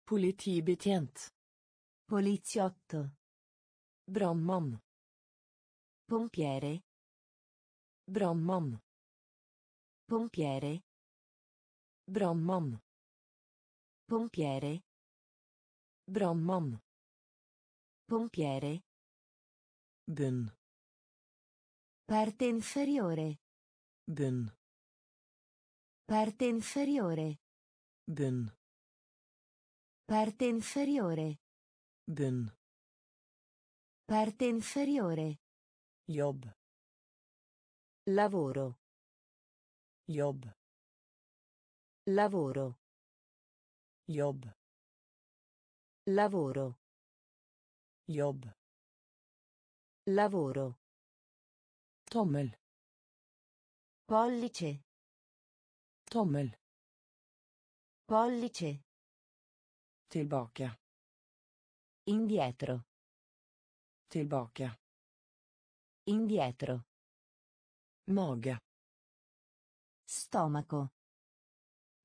Politibetjent. Poliziotto. Brandmann. Pompiere. Brandmann. Pompiere. Brandmann. Pompiere. Brandmann. Pompiere. Bunn. Parte inferiore. Bunn. Parte inferiore. Bunn. Parte inferiore. Bunn. Parte inferiore. Jobb. Lavoro. Jobb. Lavoro. Jobb. Lavoro. Jobb. Lavoro. Tommel. Pollice. Tommel. Pollice. Tillbaka. Indietro. Tillbaka. Indietro. Mage. Stomaco.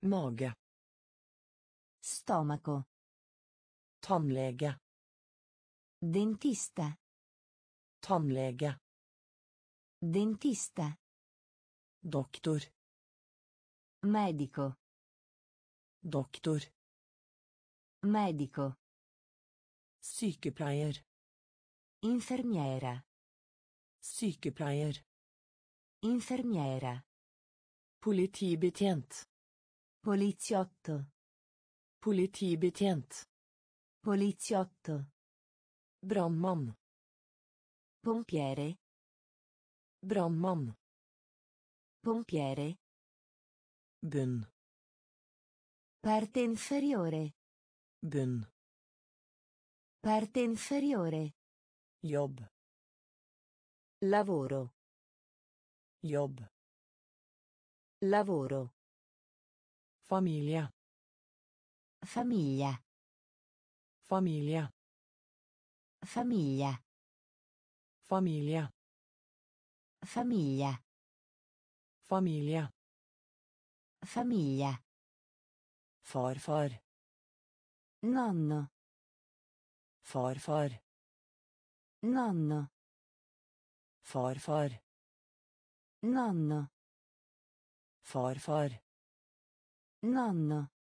Mage. Stomaco. Tannlege. Dentista. Tannlege. Dentista. Doktor. Medico. Doktor. Medico. Sykepleier. Infermiera. Sykepleier. Infermiera. Politibetjent. Poliziotto. Politibetjent. Poliziotto. Brandmann. Pompiere. Brandmann. Pompiere. Bunn. Parte inferiore. Bunn. Parte inferiore. Jobb. Lavoro. Jobb. Lavoro. Familie. Famiglia. Familie. Famiglia. Familie. Famiglia. Familie. Famiglia. Farfar. Nonno. Farfar. Nonno. Farfar. Nonno. Farfar. Nonno.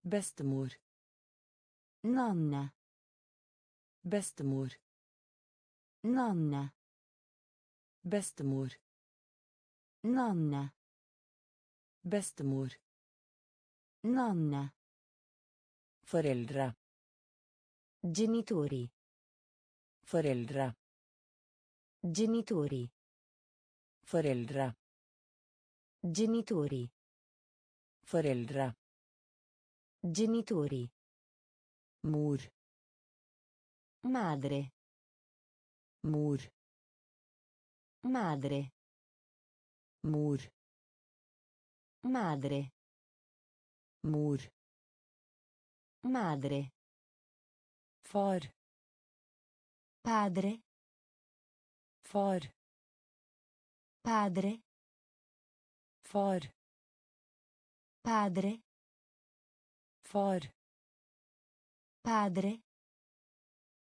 Bestemor. Nonna. Bestemor. Nonna. Bestemor. Nonna. Bestemor. Nonna. Foreldre. Genitori. Foreldre. Genitori. Foreldre. Genitori. Foreldre. Genitori. Mor. Madre. Mor. Madre. Mor. Madre. Mor. Madre. Far. Padre. Far. Padre. Far. Padre. Far. Padre.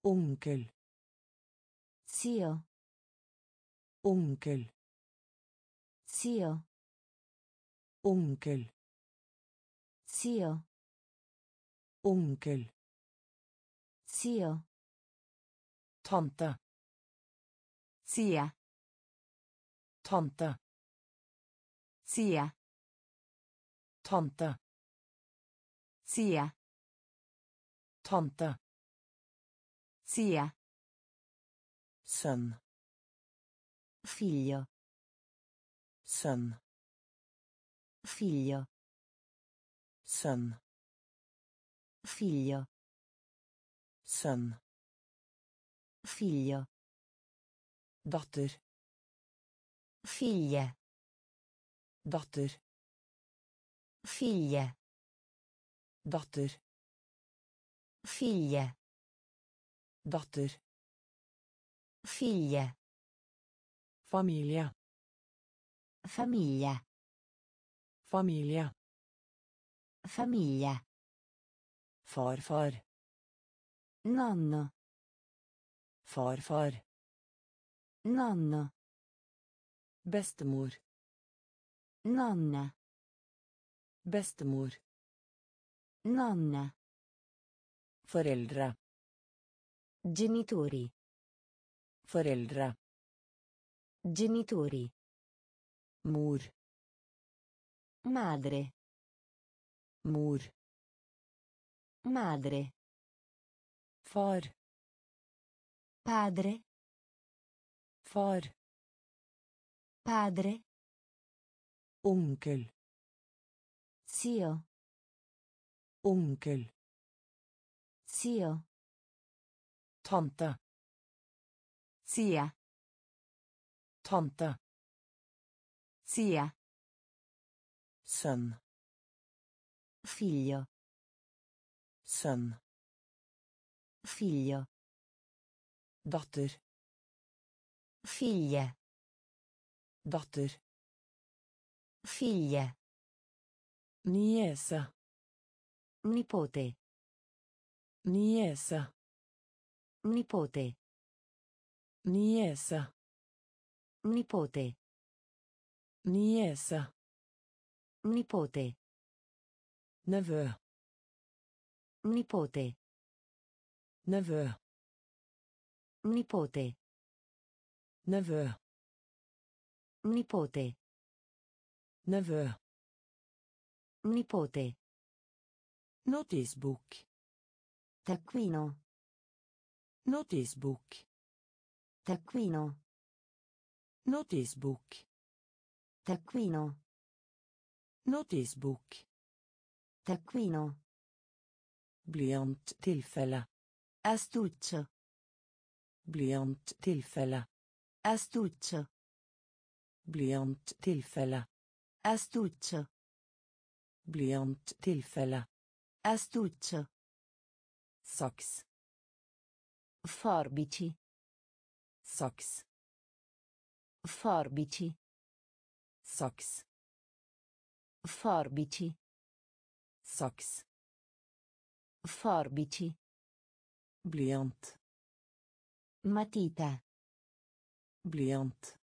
Onkel. Zio. Onkel. Zio. Onkel. Zio. Onkel. Zio. Tante. Zia. Tante. Zia. Tante. Zia. Tante. Zia. Sønn. Figlio. Sønn. Figlio. Sønn. Figlio. Sønn. Figlio. Datter. Figlie. Datter. Figlie. Datter. Figlie. Datter. Figlie. Familie. Famiglia. Familie. Famiglia. Farfar. Nonno. Farfar. Nonno. Bestemor. Nonna. Bestemor. Nonna. Foreldre. Genitori. Foreldre. Genitori. Mor. Madre. Mor. Madre. Far. Padre. Far. Padre. Onkel. Zio. Onkel. Zio. Tante. Zia. Tante. Zia. Sønn. Figlio. Sønn. Figlio. Datter. Figlie. Datter. Figlie. Niese. Nipote. Niese. Nipote. Niese. Nipote. Niese. Nipote. Nevø. Nipote. Nevø. Nipote. Nevø. Nipote. Nevø. Nipote. Notisbok. Taccuino. Notisbok. Taccuino. Notisbok. Taccuino. Notisbok. Taccuino. Blyanttilfelle. Astuccio. Blyanttilfelle. Astuccio. Blyanttilfelle. Astuccio. Blyanttilfelle. Astuccio. Saks. Forbici. Saks. Forbici. Saks. Forbici. Saks. Forbici. Blyant. Matita. Blyant.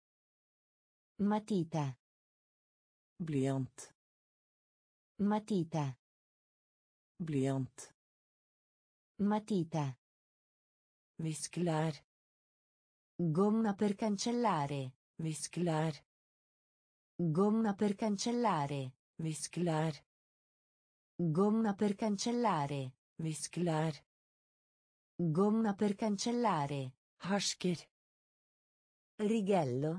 Matita. Blyant. Matita. Blyant. Matita. Viskelær. Gomma per cancellare. Viskelær. Gomma per cancellare. Viskelær. Gomma per cancellare. Viskelær. Gomma per cancellare. Hersker. Righello.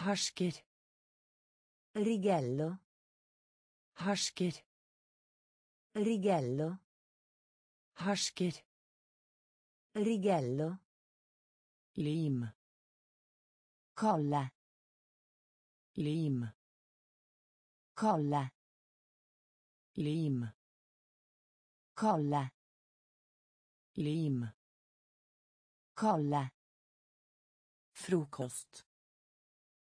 Hersker. Righello. Hersker. Righello. Hersker. Righello. Lim. Colla. Lim. Colla. Lim. Colla. Lim. Colla. Frukost.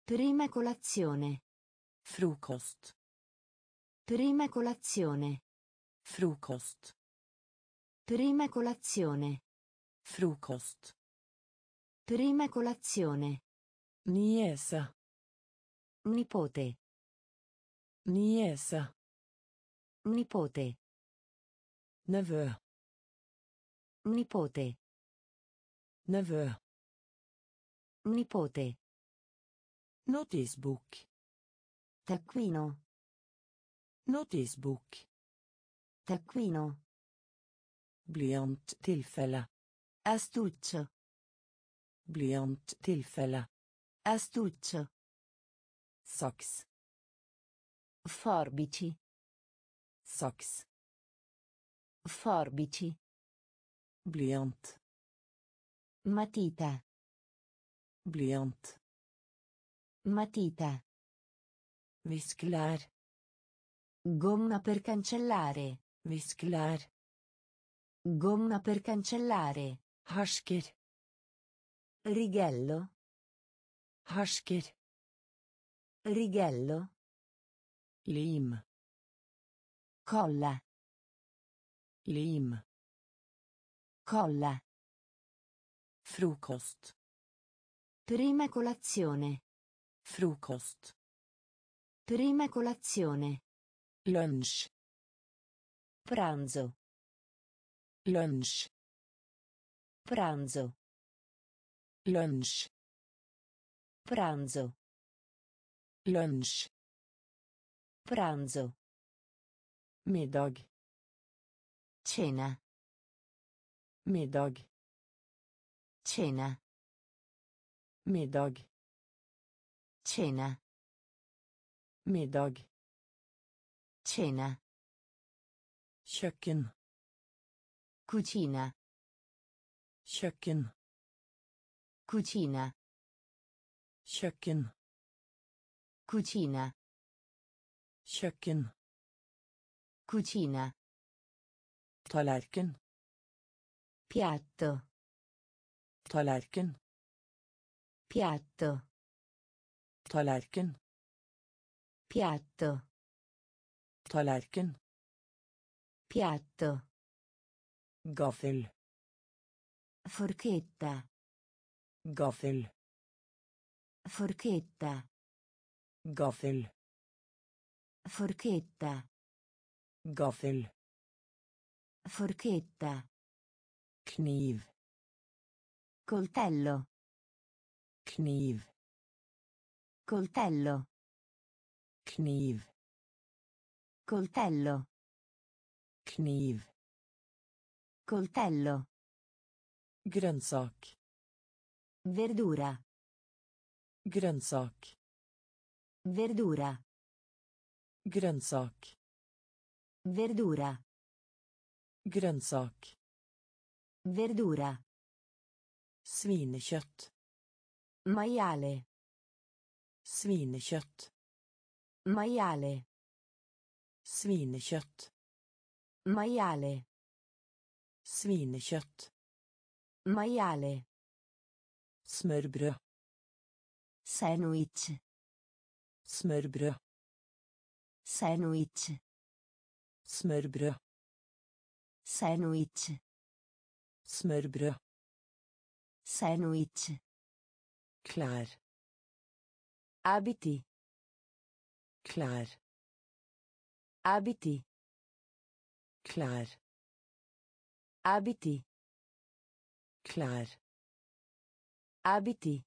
Prima colazione. Frukost. Prima colazione. Frukost. Prima colazione. Frukost. Prima colazione. Niese. Nipote. Niese. Nipote. Nevø. Nipote. Nevø. Nipote. Notisbok. Taccuino. Notisbok. Taccuino. Blyanttilfelle. Astuccio. Blyanttilfelle. Astuccio. Saks. Forbici. Saks. Forbici. Blyant. Matita. Blyant. Matita. Viskelær. Gomma per cancellare. Viskelær. Gomma per cancellare. Hersker. Righello. Hersker. Righello. Lim. Colla. Lim. Colla. Frukost. Prima colazione. Frukost. Prima colazione. Lunsj. Pranzo. Lunsj. Pranzo. Lunsj. Pranzo. Lunsj. Pranzo. Middag. Cena. Middag. Cena. Middag. Cena. Middag. Cena. Kjøkken. Cucina. Kjøkken. Cucina. Kjøkken. Cucina. Kjøkken. Cucina. Tallerken. Piatto. Tallerken. Piatto. Tallerken. Piatto. Tallerken. Piatto. Gaffel. Forchetta. Gaffel. Forchetta. Gaffel. Forchetta. Gaffel. Forchetta. Kniv. Coltello. Kniv. Coltello. Kniv. Coltello. Kniv. Coltello. Grønnsak. Verdura. Grønnsak. Verdura. Grønnsak. Verdura. Grønnsak. Verdura. Svinekjøtt. Maiale. Svinekjøtt. Maiale. Svinekjøtt. Maiale. Svinekjøtt. Maiale. Smørbrød. Sandwich. Smørbrød. Sandwich. Smørbrød. Sandwich. Smørbrød. Sandwich. Klær. Abiti. Klær. Abiti. Klær. Abiti. Klær. Abiti.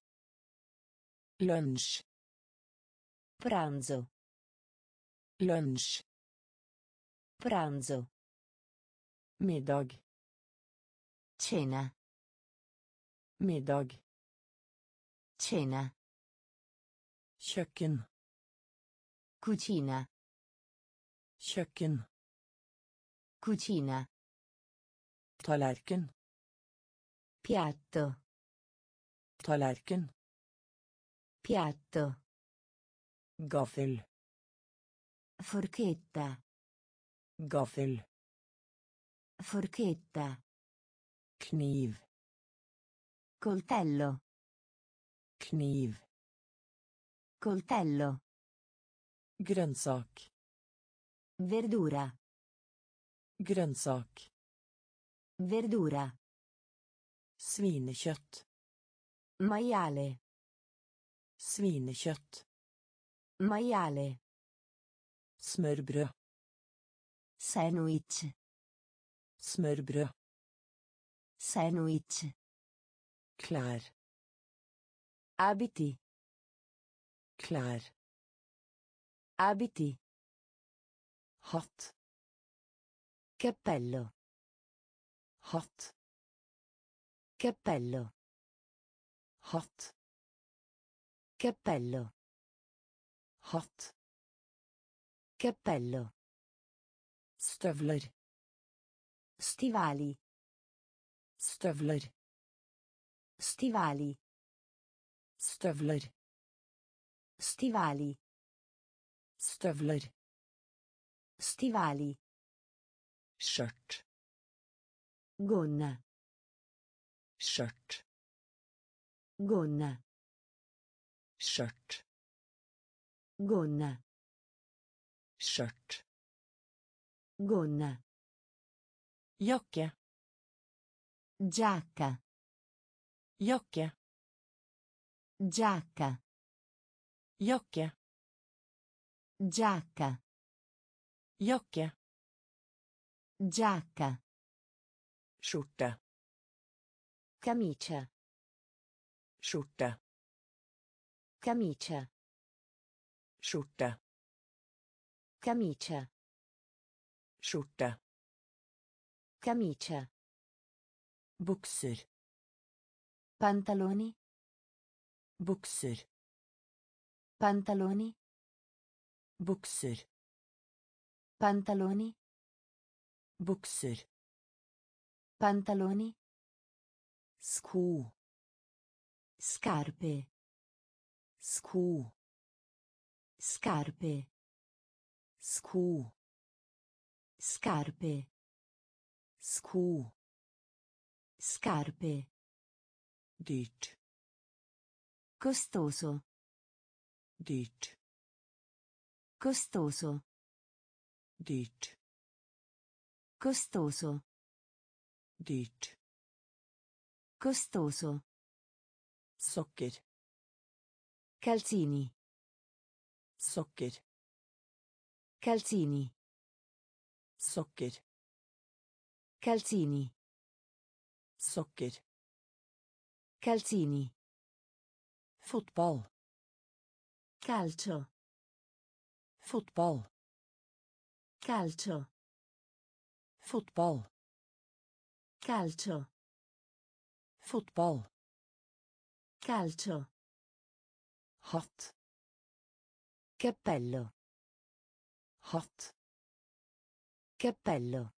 Lunsj. Pranzo. Lunsj. Pranzo. Middag. Cena. Middag. Cena. Kjøkken. Cucina. Kjøkken. Cucina. Tallerken. Piatto. Tallerken. Piatto. Gaffel. Forchetta. Gaffel. Forchetta. Kniv. Coltello. Kniv. Coltello. Grønnsak. Verdura. Grønnsak. Verdura. Svinekjøtt. Maiale. Svinekjøtt. Maiale. Smørbrød. Sandwich. Smørbrød. Sandwich. Klær. Abiti. Klær. Abiti. Hatt. Cappello. Hatt. Cappello. Hatt. Cappello. Hatt. Cappello. Støvler. Stivali. Støvler. Stivali. Støvler. Stivali. Støvler. Stivali. Skjørt. Gonna. Skjørt. Gonna. Skjørt. Gonna. Skjørt. Gonna. Jakke. Giacca. Jakke. Giacca. Jakke. Giacca. Jakke. Giacca. Skjorte. Camicia. Skjorte. Camicia. Skjorte. Camicia. Skjorte. Camicia. Bukser. Pantaloni. Bukser. Pantaloni. Bukser. Pantaloni. Bukser. Pantaloni. Sko. Scarpe. Sko. Scarpe. Sko. Scarpe. Sko. Scarpe. Dyrt. Costoso. Dyrt. Costoso. Dyrt. Costoso. Dyrt. Costoso. Sokker. Calzini. Sokker. Calzini. Sokker. Calzini. Sokker. Calzini. Fotball. Calcio. Fotball. Calcio. Fotball. Calcio. Fotball. Calcio. Hatt. Cappello. Hatt. Cappello.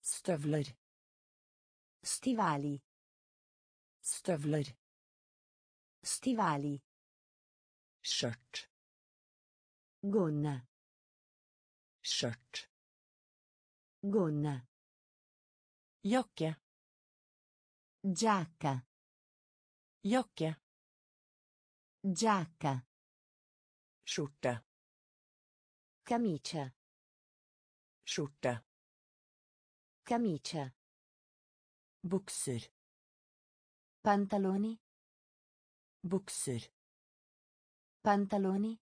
Støvler. Stivali. Støvler. Stivali. Skjørt. Gonna. Skjørt. Gonna. Jakke. Giacca. Jakke. Giacca. Skjorte. Camicia. Skjorte. Camicia. Bukser. Pantaloni. Bukser. Pantaloni.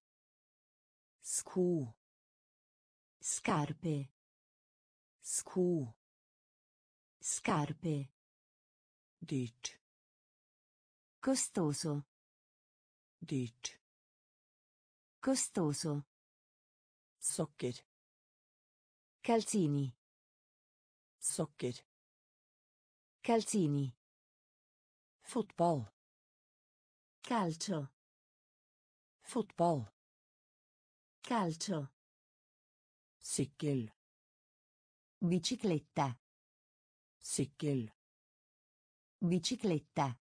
Sko. Scarpe. Sko. Scarpe. Dyrt. Costoso. Dyrt. Costoso. Sokker. Calzini. Sokker. Calzini. Fotball. Calcio. Fotball. Calcio. Sykkel. Bicicletta. Sykkel. Bicicletta.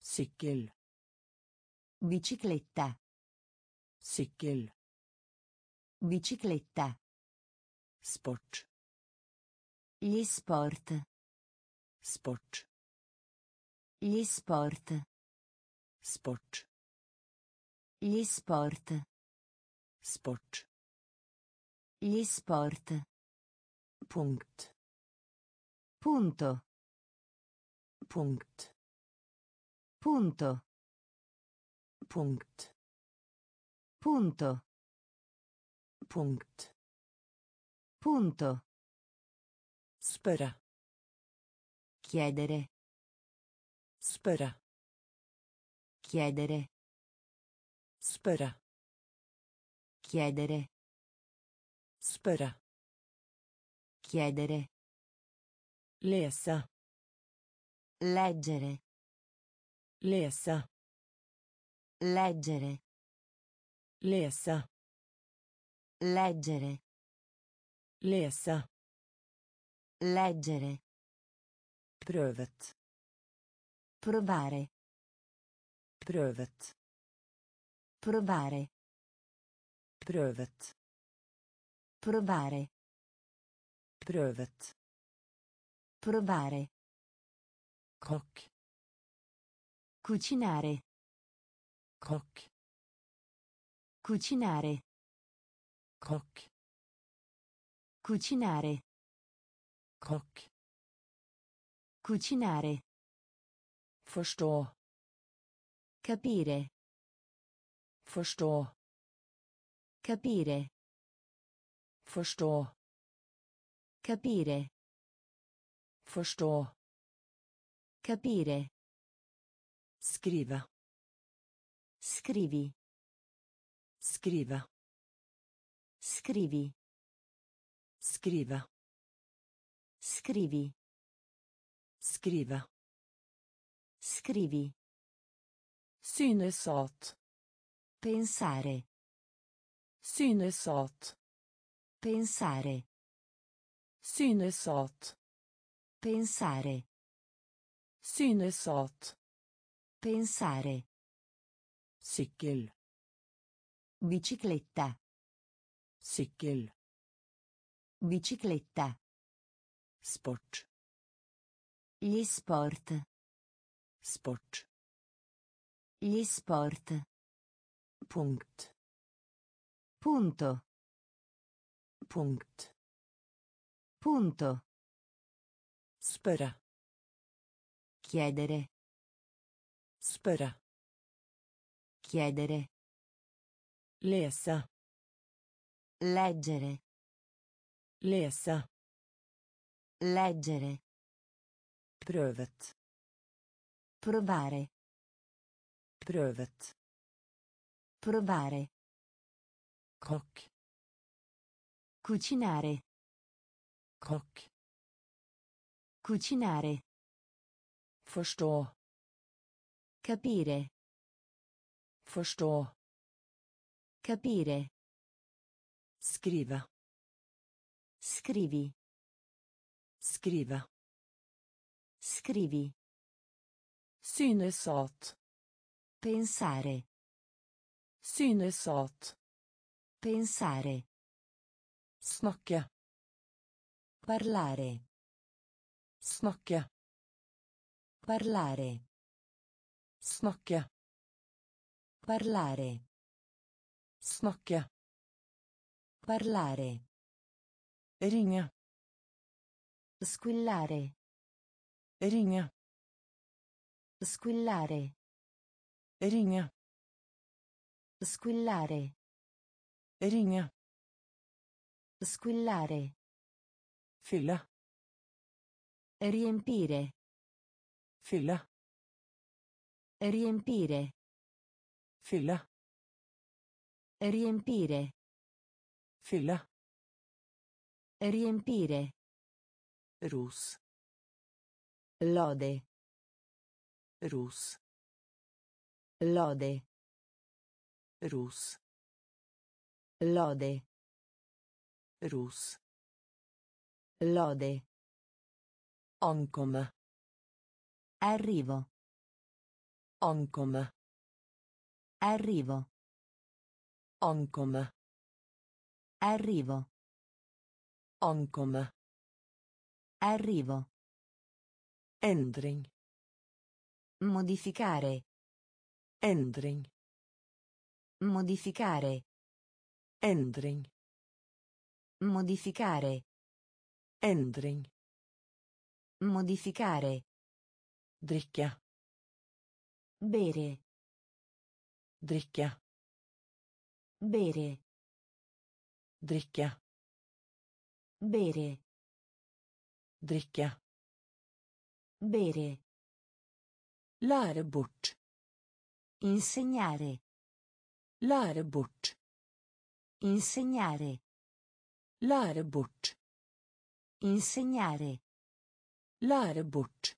Sykkel. Bicicletta. Sykkel. Bicicletta. Sport. Gli sport. Sport. Gli sport. Sport. Gli sport. Sport. Gli sport. Punkt. Punto. Punkt. Punto. Punkt. Punto. Punkt. Punto. Spørre. Chiedere. Spørre. Chiedere. Spørre. Chiedere. Spørre. Chiedere. Lese. Leggere. Lese. Leggere. Lese. Leggere. Lese. Leggere. Prøvet. Provare. Prøvet. Provare. Prøvet. Provare. Prøvet. Provare. Kokk. Cucinare. Kokk. Cucinare. Kokk. Cucinare. Kokk. Cucinare. Forstå. Capire. Forstå. Capire. Forstå. Capire. Forstå. Capire. Skrive. Scrivi. Skrive. Scrivi. Skrive. Scrivi. Skrive. Scrivi. Synes at. Pensare. Synes at. Pensare. Synes at. Pensare. Synes at. Pensare. Sykkel. Bicicletta. Sykkel. Bicicletta. Sport. Gli sport. Sport. Gli sport. Punkt. Punto. Punkt. Punto. Spørre. Chiedere. Spørre. Chiedere. Lese. Leggere. Lese. Leggere. Prøvet. Provare. Prøvet. Provare. Kokk. Cucinare. Kokk. Cucinare. Forstå. Capire. Forstå. Capire. Skrive. Scrivi. Skrive. Scrivi. Synes at. Pensare. Synes at. Pensare. Snakke. Parlare. Snakke. Parlare. Snakke. Parlare. Snakke. Parlare. Ringe. Squillare. Ringe. Squillare. Ringe. Squillare. Ringe. Squillare. Fylle. Riempire. Fylle. Riempire. Fylle. Riempire. Fylle. Riempire. Ros. Lode. Ros. Lode. Ros. Lode. Ros. Lode. Ankomme. Arrivo. Ankomme. Arrivo. Ankomme. Arrivo. Ankomme. Arrivo. Endring. Modificare. Endring. Modificare. Endring. Modificare. Endring. Modificare. Drikke. Bere. Drikke. Bere. Drikke. Bere. Drikke. Bere. Lære bort. Insegnare. Lære bort. Insegnare. Lære bort. Insegnare. Lære bort.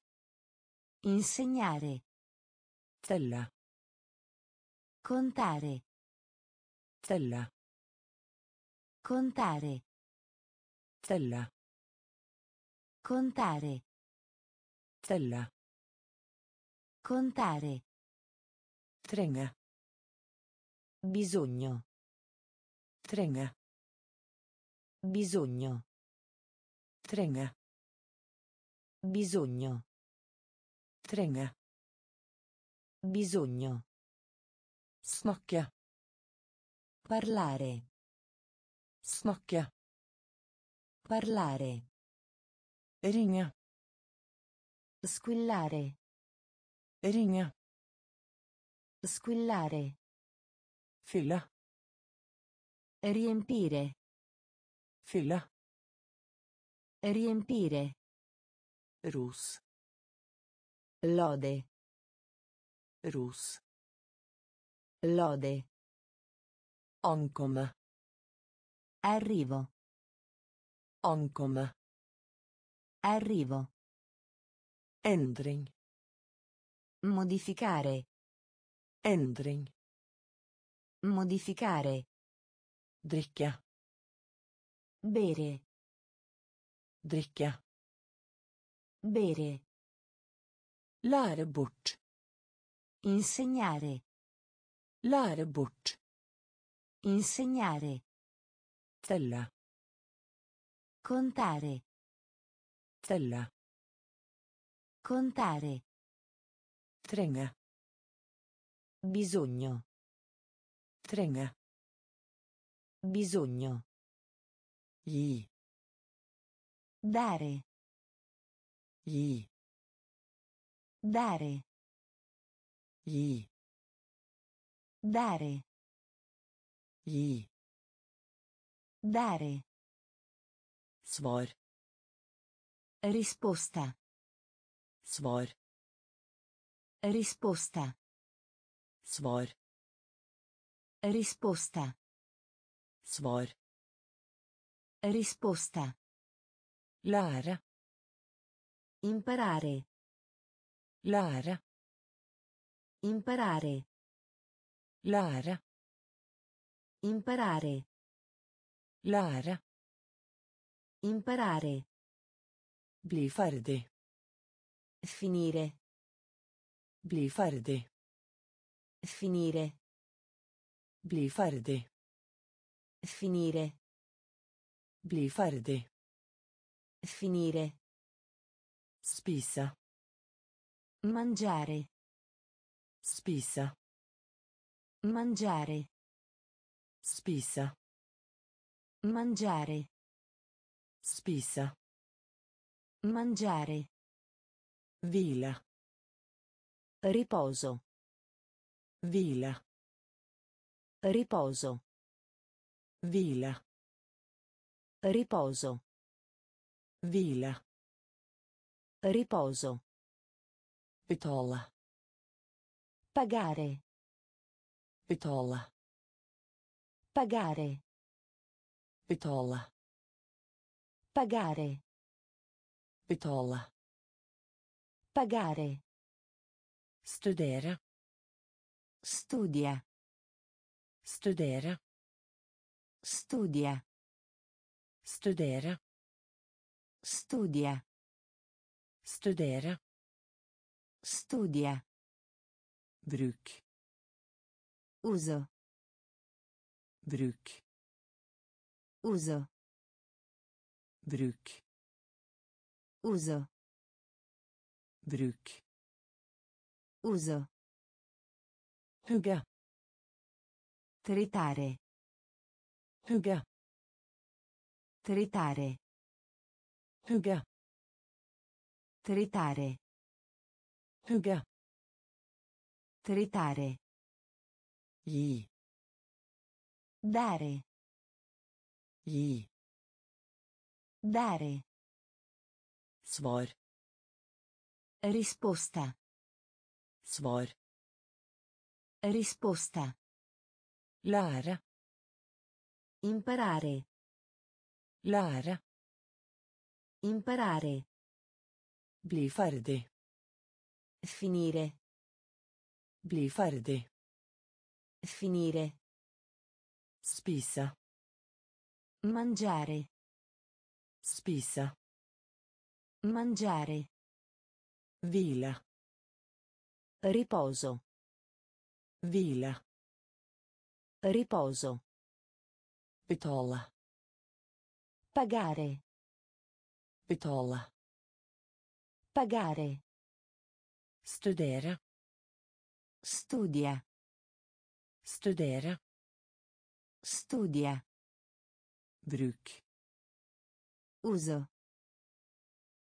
Insegnare. Telle. Contare. Telle. Contare. Telle. Contare. Telle. Contare. Trenge. Bisogno. Trenge. Bisogno. Trenge. Bisogno. Trenge. Bisogno. Snakke. Parlare. Snakke. Parlare. Ringe. Squillare. Ringe. Squillare. Fylle. Riempire. Fylle. Riempire. Ros. Lode. Ros. Lode. Ankomme. Arrivo. Ankomme. Arrivo. Endring. Modificare. Endring. Modificare. Drikke. Bere. Drikke. Bere. Lære bort. Insegnare. Lære bort. Insegnare. Telle. Contare. Telle. Contare. Trenge. Bisogno. Trenge. Bisogno. Gi. Dare. Gi. Dare. Gi. Dare. Gi. Dare. Svar. Risposta. Svar. Risposta. Svar. Risposta. Svar. Risposta. Lære. Imparare. Lære. Imparare. Lære. Imparare. Lære. Imparare. Bli ferdig. Finire. Bli ferdig. Finire. Bli ferdig. Finire. Bli ferdig. Finire. Spise. Mangiare. Spise. Mangiare. Spise. Mangiare. Spise. Mangiare. Hvile. Riposo. Hvile. Riposo. Hvile. Riposo. Hvile. Riposo. Betale. Pagare. Betale. Pagare. Betale. Pagare. Betale. Pagare. Studere. Studia. Studere. Studia. Studere. Studia. Studere. Studia. Bruk. Uso. Bruk. Uso. Bruk. Uso. Bruk. Uso. Hugge. Tritare. Hugge. Tritare. Hugge. Tritare. Hugge. Tritare. Gi. Dare. Gi. Dare. Svar. Risposta. Svar. Risposta. Lære. Imparare. Lære. Imparare. Bli ferdig. Finire. Bli ferdig. Finire. Spise. Mangiare. Spise. Mangiare. Hvile. Riposo. Hvile. Riposo. Betale. Pagare. Betale. Pagare. Studere. Studia. Studere. Studia. Bruk. Uso.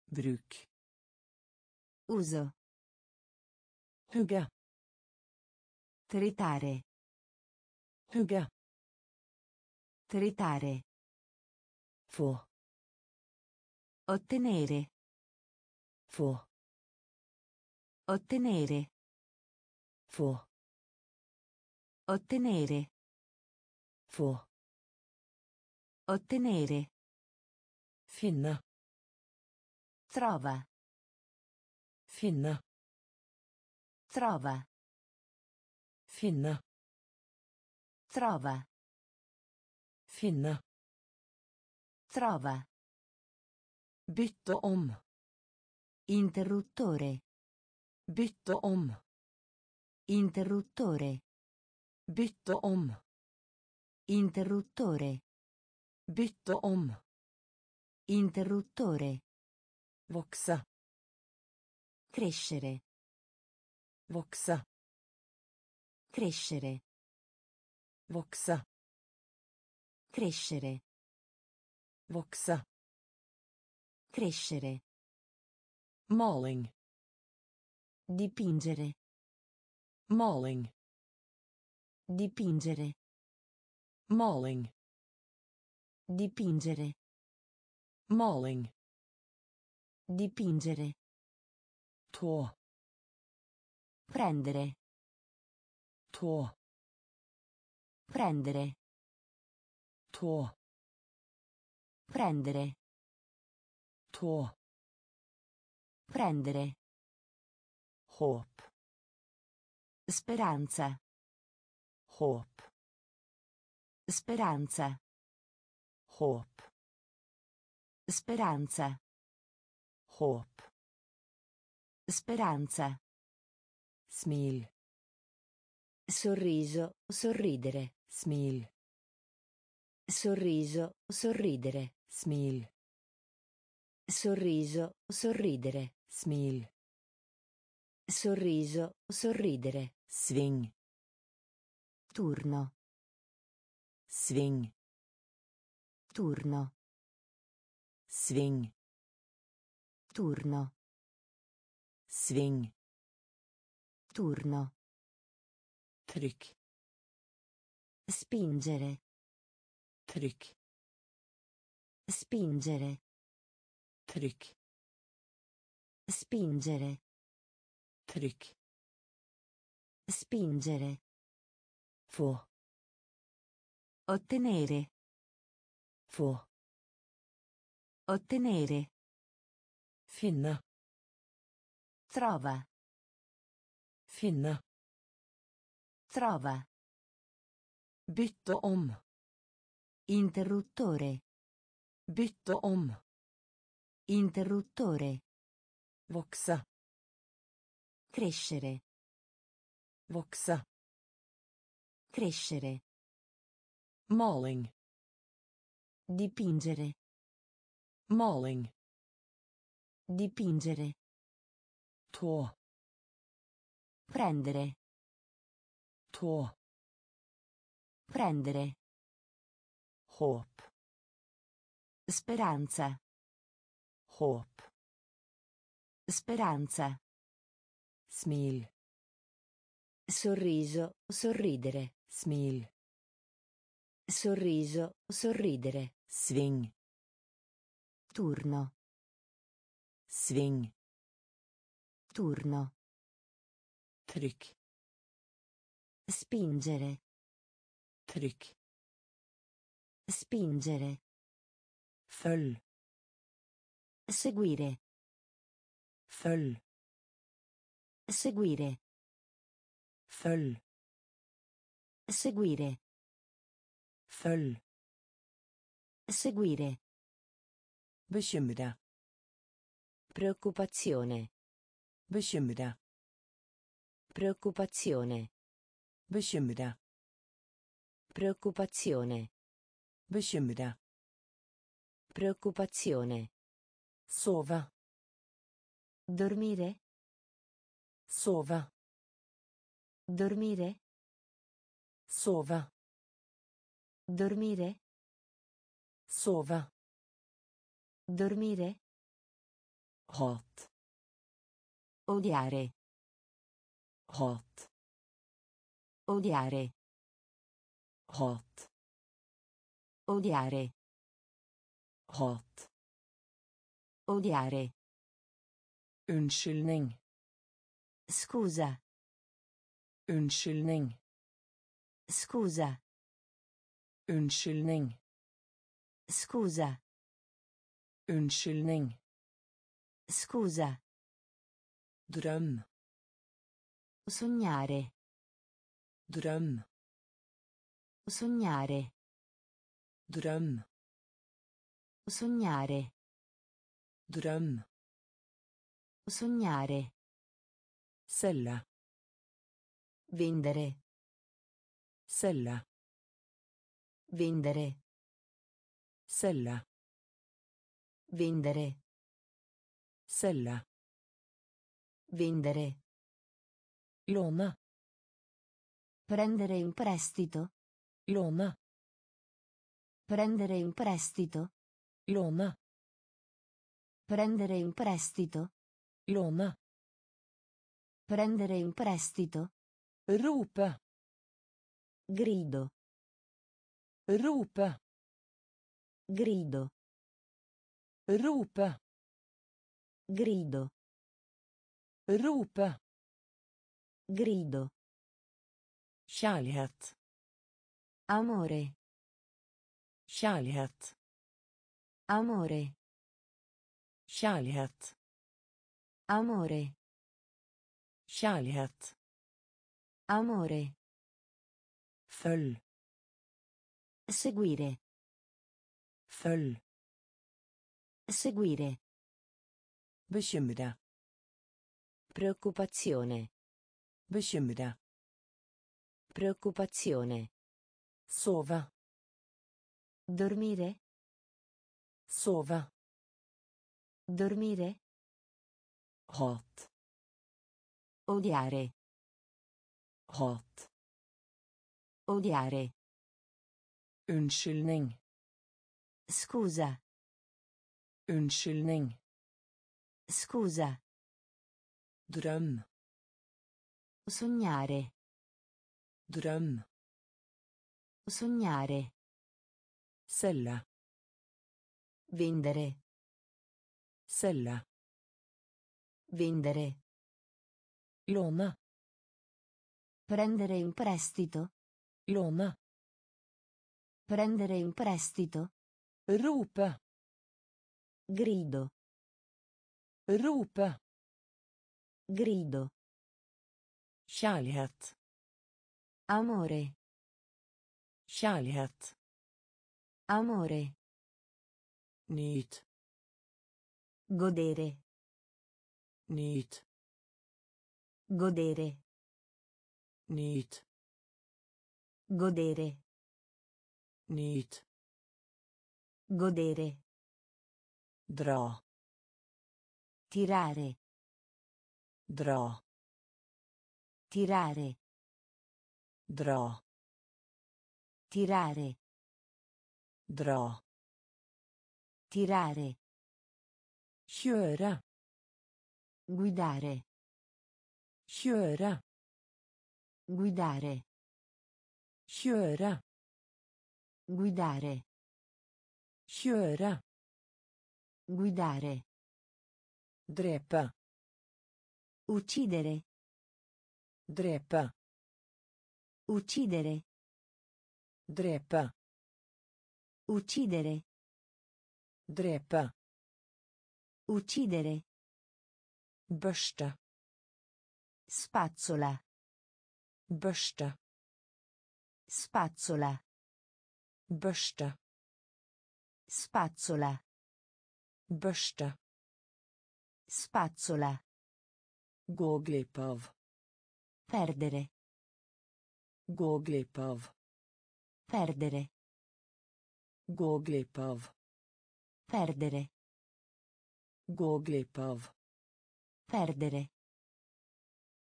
Bruk. Uso. Hugge. Tritare. Hugge. Tritare. Få. Ottenere. Få. Ottenere. Få. Ottenere. Få. Ottenere. Finne. Trova. Finne. Trova. Finne. Trova. Finne. Trova. Bytte om. Interruttore. Bytte om. Interruttore. Bytte om. Interruttore. Bytte om. Interruttore. Vokse. Crescere. Vokse. Crescere. Vokse. Crescere. Vokse. Crescere. Maling. Dipingere. Maling. Dipingere. Maling. Dipingere. Maling. Dipingere. Tå. Prendere. Tå. Prendere. Tå. Prendere. Tå. Prendere. Håp. Speranza. Håp. Speranza. Håp. Speranza. Håp. Speranza. Smil. Sorriso, sorridere. Smil. Sorriso, sorridere. Smil. Sorriso, sorridere. Smil. Sorriso, sorridere. Sving. Turno. Sving. Turno. Sving. Turno. Sving. Turno. Trykk. Spingere. Trykk. Spingere. Trykk. Spingere. Trykk. Spingere. Få. Ottenere. Få. Ottenere. Finne. Trova. Finne. Trova. Bytte om. Interruttore. Bytte om. Interruttore. Vokse. Crescere. Vokse. Crescere. Maling. Dipingere. Maling. Dipingere. Tå. Prendere. Tå. Prendere. Håp. Speranza. Håp. Speranza. Smil. Sorriso, sorridere. Smil. Sorriso, sorridere. Sving. Turno. Sving. Turno. Trykk. Spingere. Trykk. Spingere. Følg. Seguire. Følg. Seguire. Følg. Seguire. Følg. Seguire. Bekymre. Preoccupazione. Bekymre. Preoccupazione. Bekymre. Preoccupazione. Bekymre. Preoccupazione. Sove. Dormire. Sove. Dormire. Sove. Dormire. Sove. Dormire. Hat. Odiare. Hat. Odiare. Hat. Odiare. Hat. Odiare. Unnskyldning. Scusa. Unnskyldning. Scusa. Unnskyldning. Scusa. Unnskyldning. Scusa. Drøm. Sognare. Drøm. Sognare. Drøm. Sognare. Drøm. Sognare. Selge. Vendere. Selge. Vendere. Selge. Vendere. Selge. Vendere. Låne. Prendere in prestito. Låne. Prendere in prestito. Låne. Prendere in prestito. Låne. Prendere in prestito. Rope. Grido. Rope. Grido. Rope. Grido. Rope. Grido. Kjærlighet. Amore. Kjærlighet. Amore. Kjærlighet. Amore. Kjærlighet. Amore. Følg. Seguire. Følg. Seguire. Bekymre. Preoccupazione. Bekymre. Preoccupazione. Sove. Dormire. Sove. Dormire. Hat. Odiare. Hat. Odiare. Unnskyldning. Scusa. Unnskyldning. Scusa. Drøm. Sognare. Drøm. Sognare. Selge. Vendere. Selge. Vendere. Låne. Prendere in prestito. Låne. Prendere in prestito. Rope. Grido. Rope. Grido. Kjærlighet. Amore. Kjærlighet. Amore. Nyt. Godere. Nyt. Godere. Nyt. Godere. Nyt. Godere. Dra. Tirare. Dra. Tirare. Dra. Tirare. Dra. Tirare. Kjøre. Guidare. Kjøre. Guidare. Kjøre. Guidare. Kjøre. Guidare. Drepe. Uccidere. Drepe. Uccidere. Drepe. Uccidere. Drepe. Uccidere. Børste. Spazzola. Børste. Spazzola. Børste. Spazzola. Børste. Spazzola. Gå glipp av. Perdere. Gå glipp av. Perdere. Gå glipp av. Perdere. Gå glipp av. Perdere.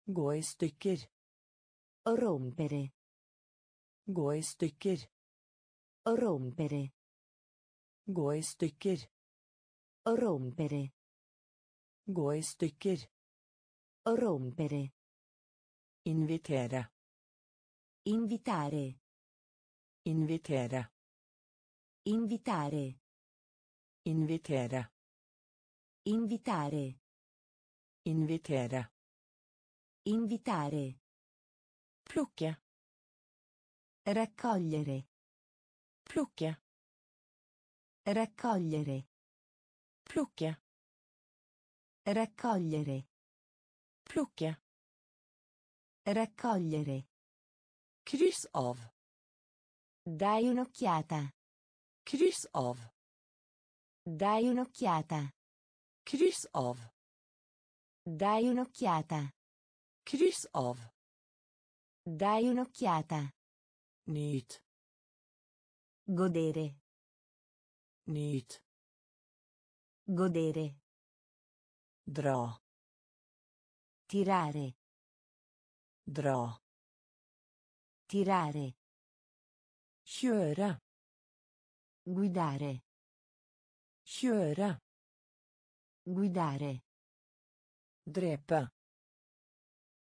Gå i stykker. Rompere. Gå i stykker. Rompere. Gå i stykker. Rompere. Gå i stykker. Rompere. Invitere. Invitare. Invitere. Invitare. Invitere. Invitare. Invitere. Invitare. Plukke. Raccogliere. Plukke. Raccogliere. Plukke. Raccogliere. Plukke. Raccogliere. Kryss av. Dai un'occhiata. Kryss av. Dai un'occhiata. Kryss av. Dai un'occhiata. Kryss av. Dai un'occhiata. Nyt. Godere. Nyt. Godere. Dra. Tirare. Dra. Tirare. Kjøre. Guidare. Kjøre. Guidare. Drepe.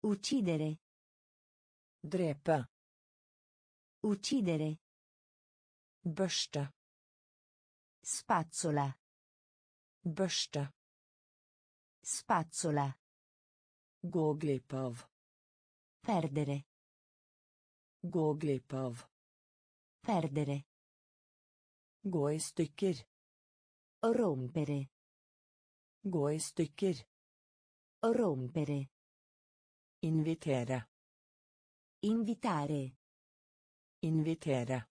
Uccidere. Drepe. Uccidere. Børste. Spazzola. Børste. Spazzola. Gå glipp av. Perdere. Gå glipp av. Perdere. Gå i stykker. Rompere. Gå i stykker. Rompere. Invitere. Invitare. Invitere.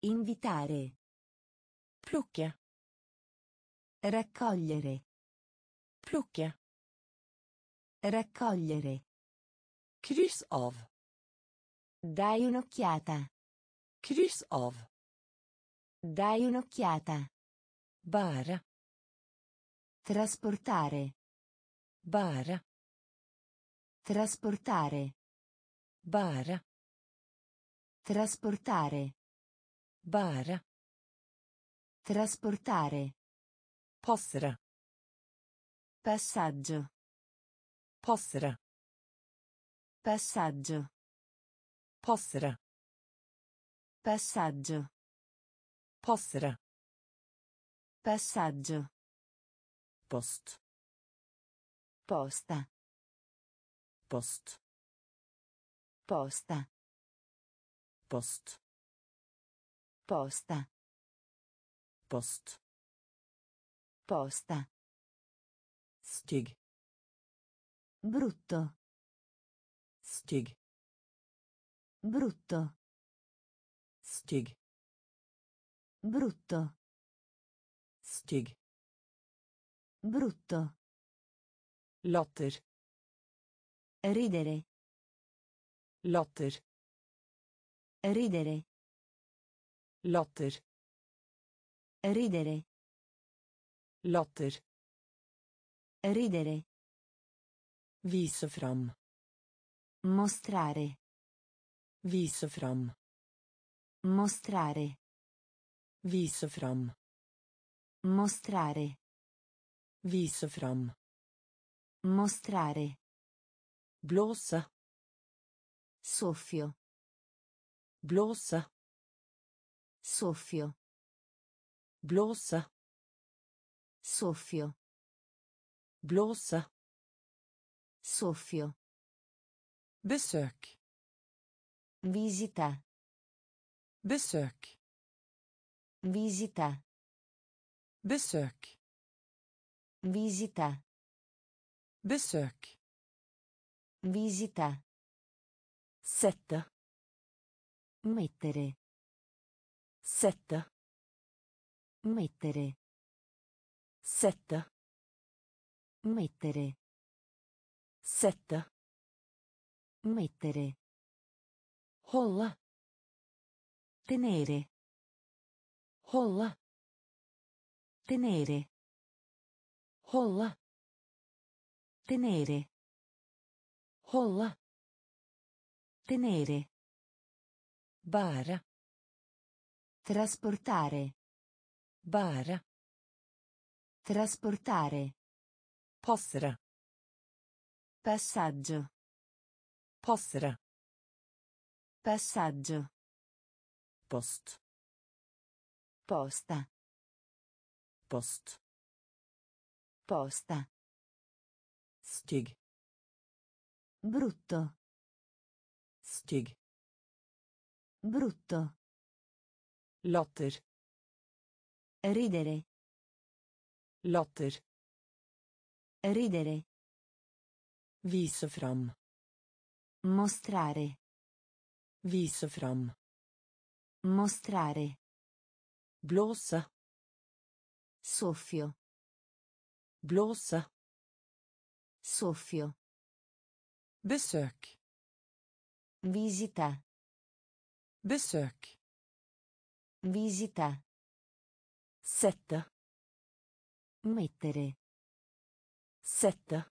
Invitare. Plukke. Raccogliere. Plukke. Raccogliere. Kryss av. Dai un'occhiata. Kryss av. Dai un'occhiata. Bære. Trasportare. Bære. Trasportare. Bære. Trasportare. Bære. Trasportare. Passere. Passaggio. Passere. Passaggio. Passere. Passaggio. Passere. Passaggio. Post. Posta. Post. Posta. Post. Posta. Post. Posta. Stygg. Brutto. Stygg. Brutto. Stygg. Brutto. Stygg. Brutto. Latter. Ridere. Latter. Ridere. Latter. Ridere. Latter. Ridere. Vise fram. Mostrare. Vise fram. Mostrare. Vise fram. Mostrare. Vise fram. Mostrare. Blåse. Soffio. Blåse. Soffio. Blåse. Soffio. Blåse. Soffio. Besøk. Visita. Besøk. Visita. Besøk. Visita. Besøk. Visita. Sette. Mettere. Sette. Mettere. Sette. Mettere. Sette. Mettere. Holde. Tenere. Holde. Tenere. Holde. Tenere. Holde. Tenere. Bære. Trasportare. Bære. Trasportare. Passere. Passaggio. Passere. Passaggio. Post. Posta. Post. Posta. Stygg. Brutto. Stygg. Brutto. Latter. Ridere. Latter. Ridere. Vise fram. Mostrare. Vise fram. Mostrare. Blåse. Soffio. Blåse. Soffio. Besøk. Visita. Besøk. Visita. Sette. Mettere. Sette.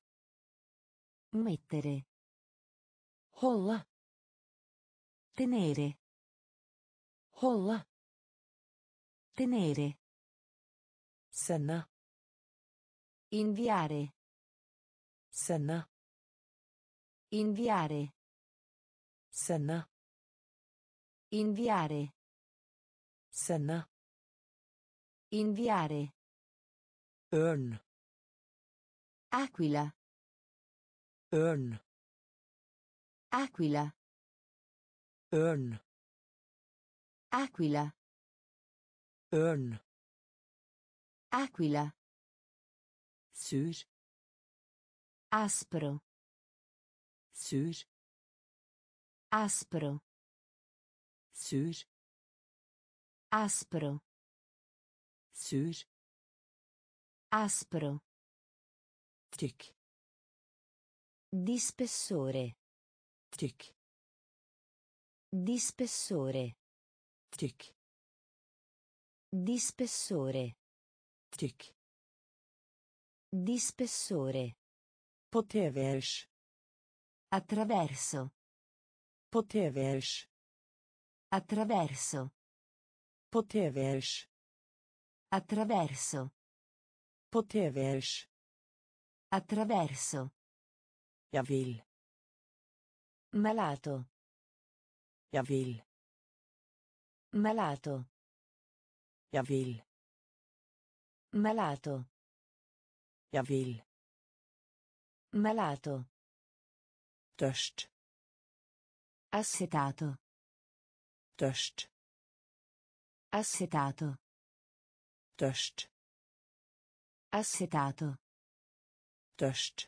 Mettere. Holde. Tenere. Holde. Tenere. Sende. Inviare. Sende. Inviare. Sende. Inviare. Sende. Inviare. Ørn. Aquila. Ørn. Aquila. Ørn. Aquila. Ørn. Aquila. Sur. Aspro. Sur. Aspro. Sur. Aspro. Sur. Aspro. Tykk. Di spessore. Tykk. Di spessore. Tykk. Di spessore. Tykk. Di spessore. På tvers. Attraverso. På tvers. Attraverso. På tvers. Attraverso. På tvers. Attraverso. Jeg vil. Malato. Jeg vil. Malato. Jeg vil. Malato. Vil. Malato. Tørst. Assetato. Tørst. Assetato. Tørst. Assetato. Tørst.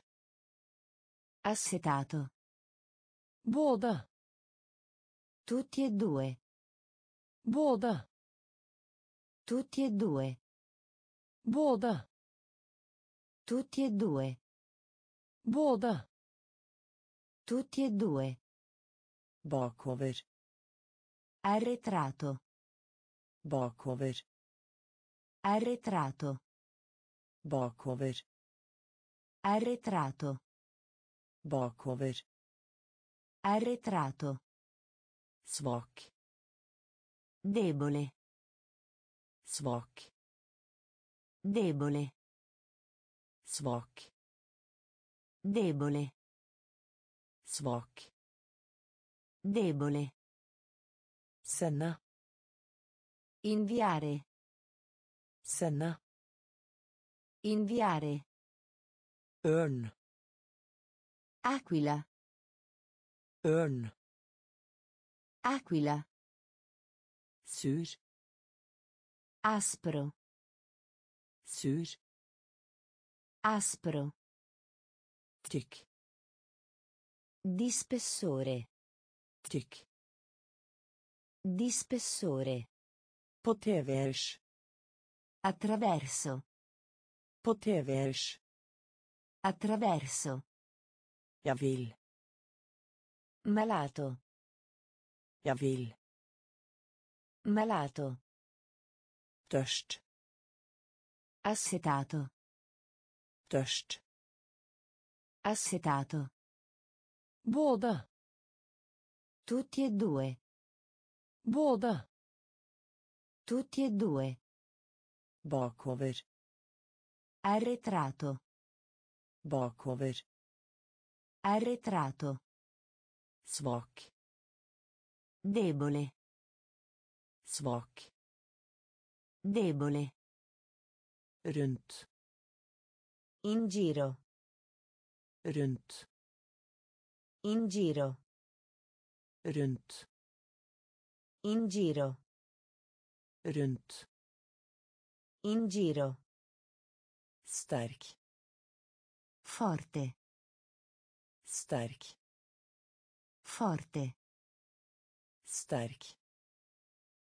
Assetato. Både. Tutti e due. Både. Tutti e due. Båda. Tutti e due. Båda. Tutti e due. Bakover. Arretrato. Bakover. Arretrato. Bakover. Arretrato. Bakover. Arretrato. Svak. Debole. Svak. Debole. Svak. Debole. Svak. Debole. Sende. Inviare. Sende. Inviare. Ørn. Aquila. Ørn. Aquila. Sur. Aspro. Sur. Aspro. Tykk. Di spessore. Tykk. Di spessore. På tvers. Attraverso. På tvers. Attraverso. Jeg vil. Malato. Jeg vil. Malato. Tørst. Assetato. Tørst. Assetato. Båda. Tutti e due. Båda. Tutti e due. Bakover. Arretrato. Bakover. Arretrato. Svak. Debole. Svak. Debole. Rundt. In giro. Rundt. In giro. Rundt. In giro. Rundt. In giro. Sterk. Forte. Sterk. Forte. Sterk.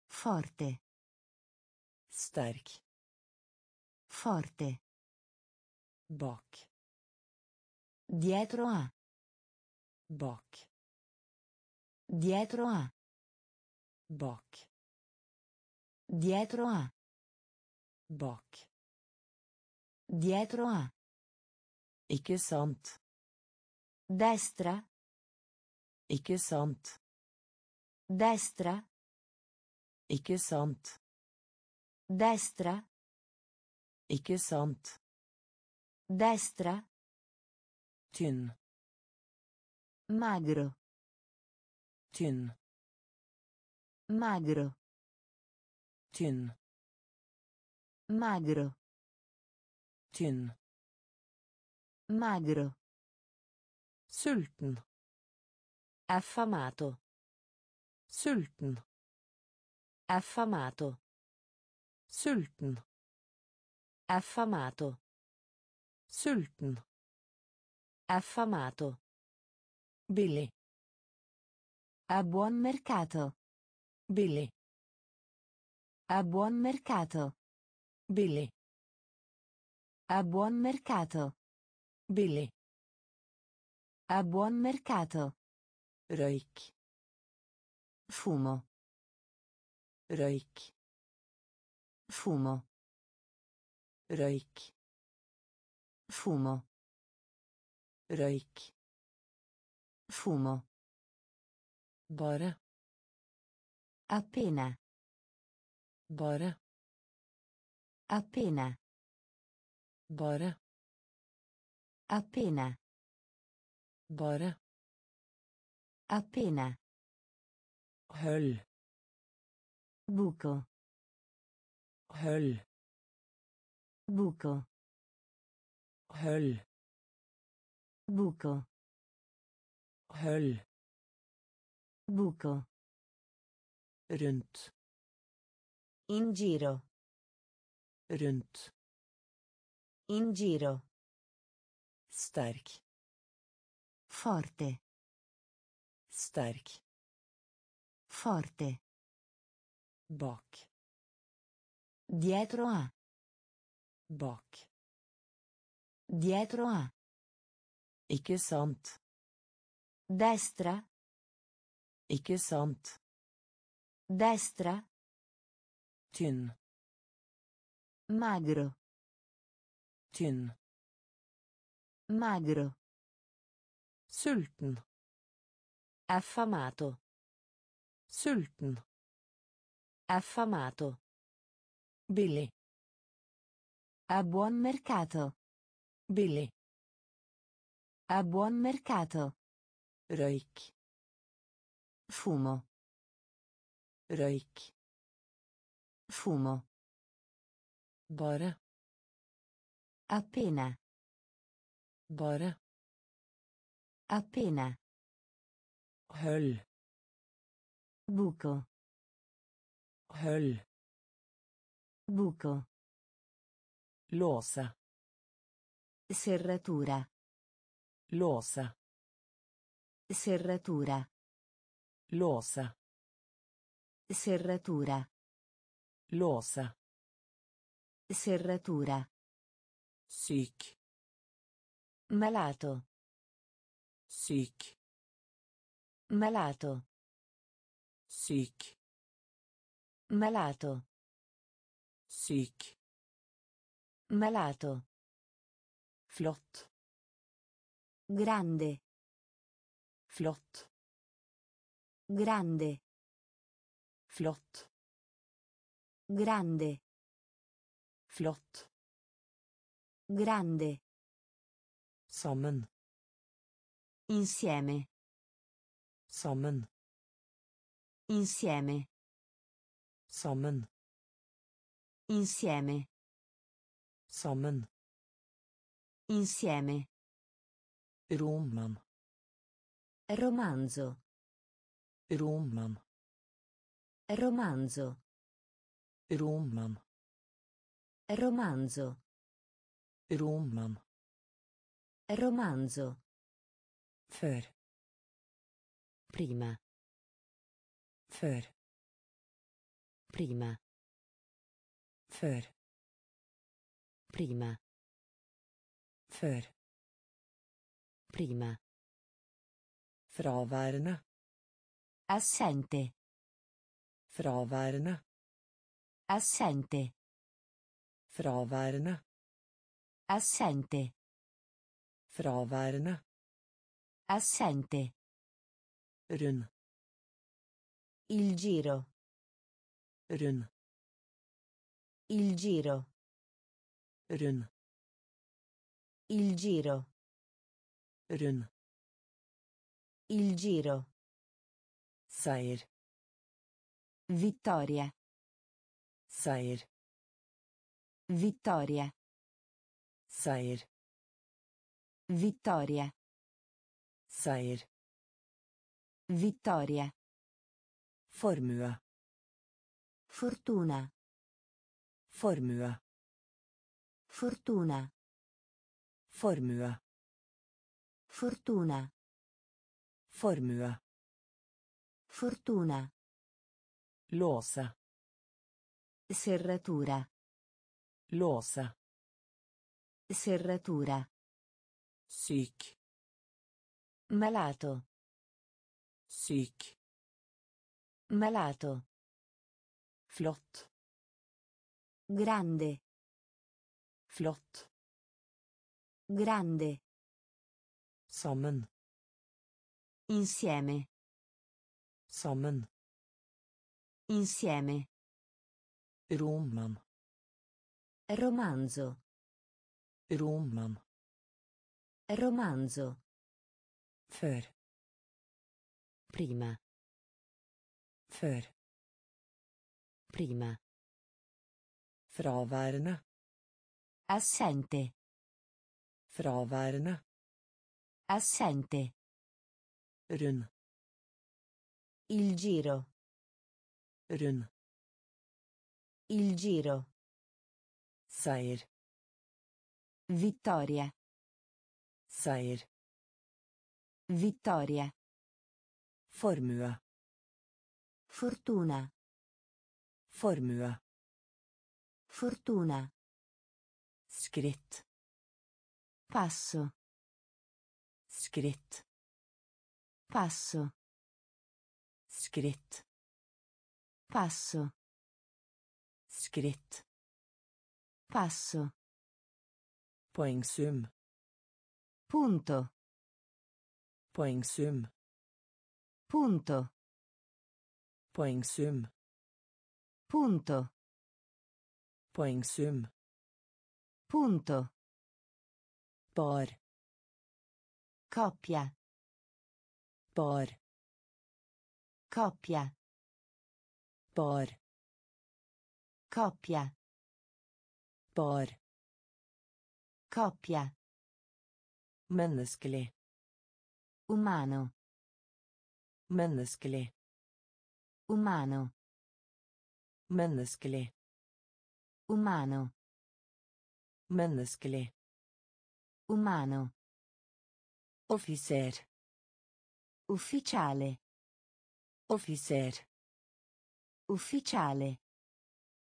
Forte. Sterk. Forte. Bak. Dietro a. Bak. Dietro a. Bak. Dietro a. Bak. Dietro a. Ikke sant. Destra. Ikke sant. Destra. Ikke sant. Destra. Ikke sant. Destra. Tynn. Magro. Tynn. Magro. Tynn. Magro. Tynn. Magro. Sulten. Affamato. Sulten. Affamato. Sulten. Affamato. Sulten. Affamato. Billig. A buon mercato. Billig. A buon mercato. Billig. A buon mercato. Billig. A buon mercato. Røyk. Fumo. Røyk. Fumo. Røyk. Fumo. Røyk. Fumo. Bare. Appena. Bare. Appena. Bare. Appena. Bare. Appena. Høll. Buco. Høll. Buco. Høll. Buco. Høll. Buco. Rundt. In giro. Rundt. In giro. Sterk. Forte. Sterk. Forte. Bak. Dietro a. Bak. Dietro a. Ikke sant. Destra. Ikke sant. Destra. Tynn. Magro. Tynn. Magro. Sulten. Affamato. Sulten. Affamato. Billig. A buon mercato. Billig. A buon mercato. Røyk. Fumo. Røyk. Fumo. Bare. Appena. Bare. Appena. Høll. Buco. Høll. Buco. Låse. Serratura. Låse. Serratura. Låse. Serratura. Låse. Serratura. Syk. Malato. Syk. Malato. Syk. Malato. Syk. Malato. Flott. Grande. Flott. Grande. Flott. Grande. Flott. Grande. Sammen. Insieme. Sammen. Insieme. Sammen. Insieme. Sammen. Insieme. Roman. Romanzo. Roman. Romanzo. Roman. Romanzo. Roman. Romanzo. Før. Prima. Før. Prima. Før. Prima. Før. Prima. Fraværende. Assente. Fraværende. Assente. Fraværende. Assente. Fraværende. Assente. Rund. Il giro. Rund. Il giro. Rund. Il giro. Rund. Il giro. Seier. Vittoria. Seier. Vittoria. Seier. Vittoria. Seier. Vittoria. Formue. Fortuna. Formue. Fortuna. Formue. Fortuna. Formue. Fortuna. Låse. Serratura. Låse. Serratura. Syk. Malato. Syk. Malato. Flott. Grande. Flott. Grande. Sammen. Insieme. Sammen. Insieme. Roman. Romanzo. Roman. Romanzo. Før. Prima. Før. Prima. Fraværende. Assente. Fraværende. Assente. Rund. Il giro. Rund. Il giro. Seier. Vittoria. Seier. Vittoria. Formue. Fortuna. Formue. Fortuna. Skritt Passo. skritt Passo. skritt Passo. skritt Passo. poengsum Punto. poengsum Punto. poengsum Punto. poengsum Punto. bar Coppia. bar Coppia. bar Coppia. bar Coppia. menneskelig Umano. menneskelig Umano. menneskelig Umano. Menneskelig Umano. offiser Ufficiale. offiser Ufficiale.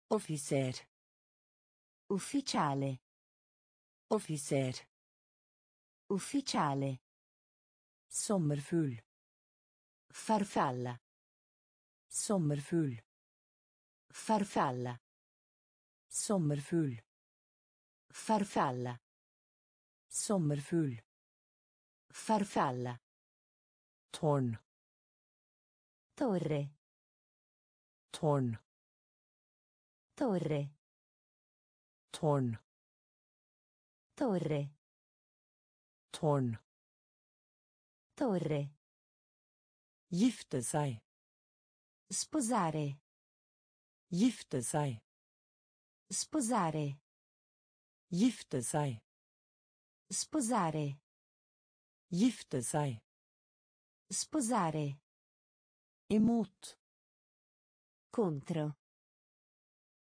offiser Ufficiale. offiser Ufficiale. sommerfugl Farfalla. sommerfugl Farfalla. sommerfugl Farfalla. sommerfugl Farfalla. tårn Torre. tårn Torre. tårn Torre. tårn Torre. gifte seg Sposare. gifte seg Sposare. Gifte seg Sposare. gifte seg Sposare. imot Contro.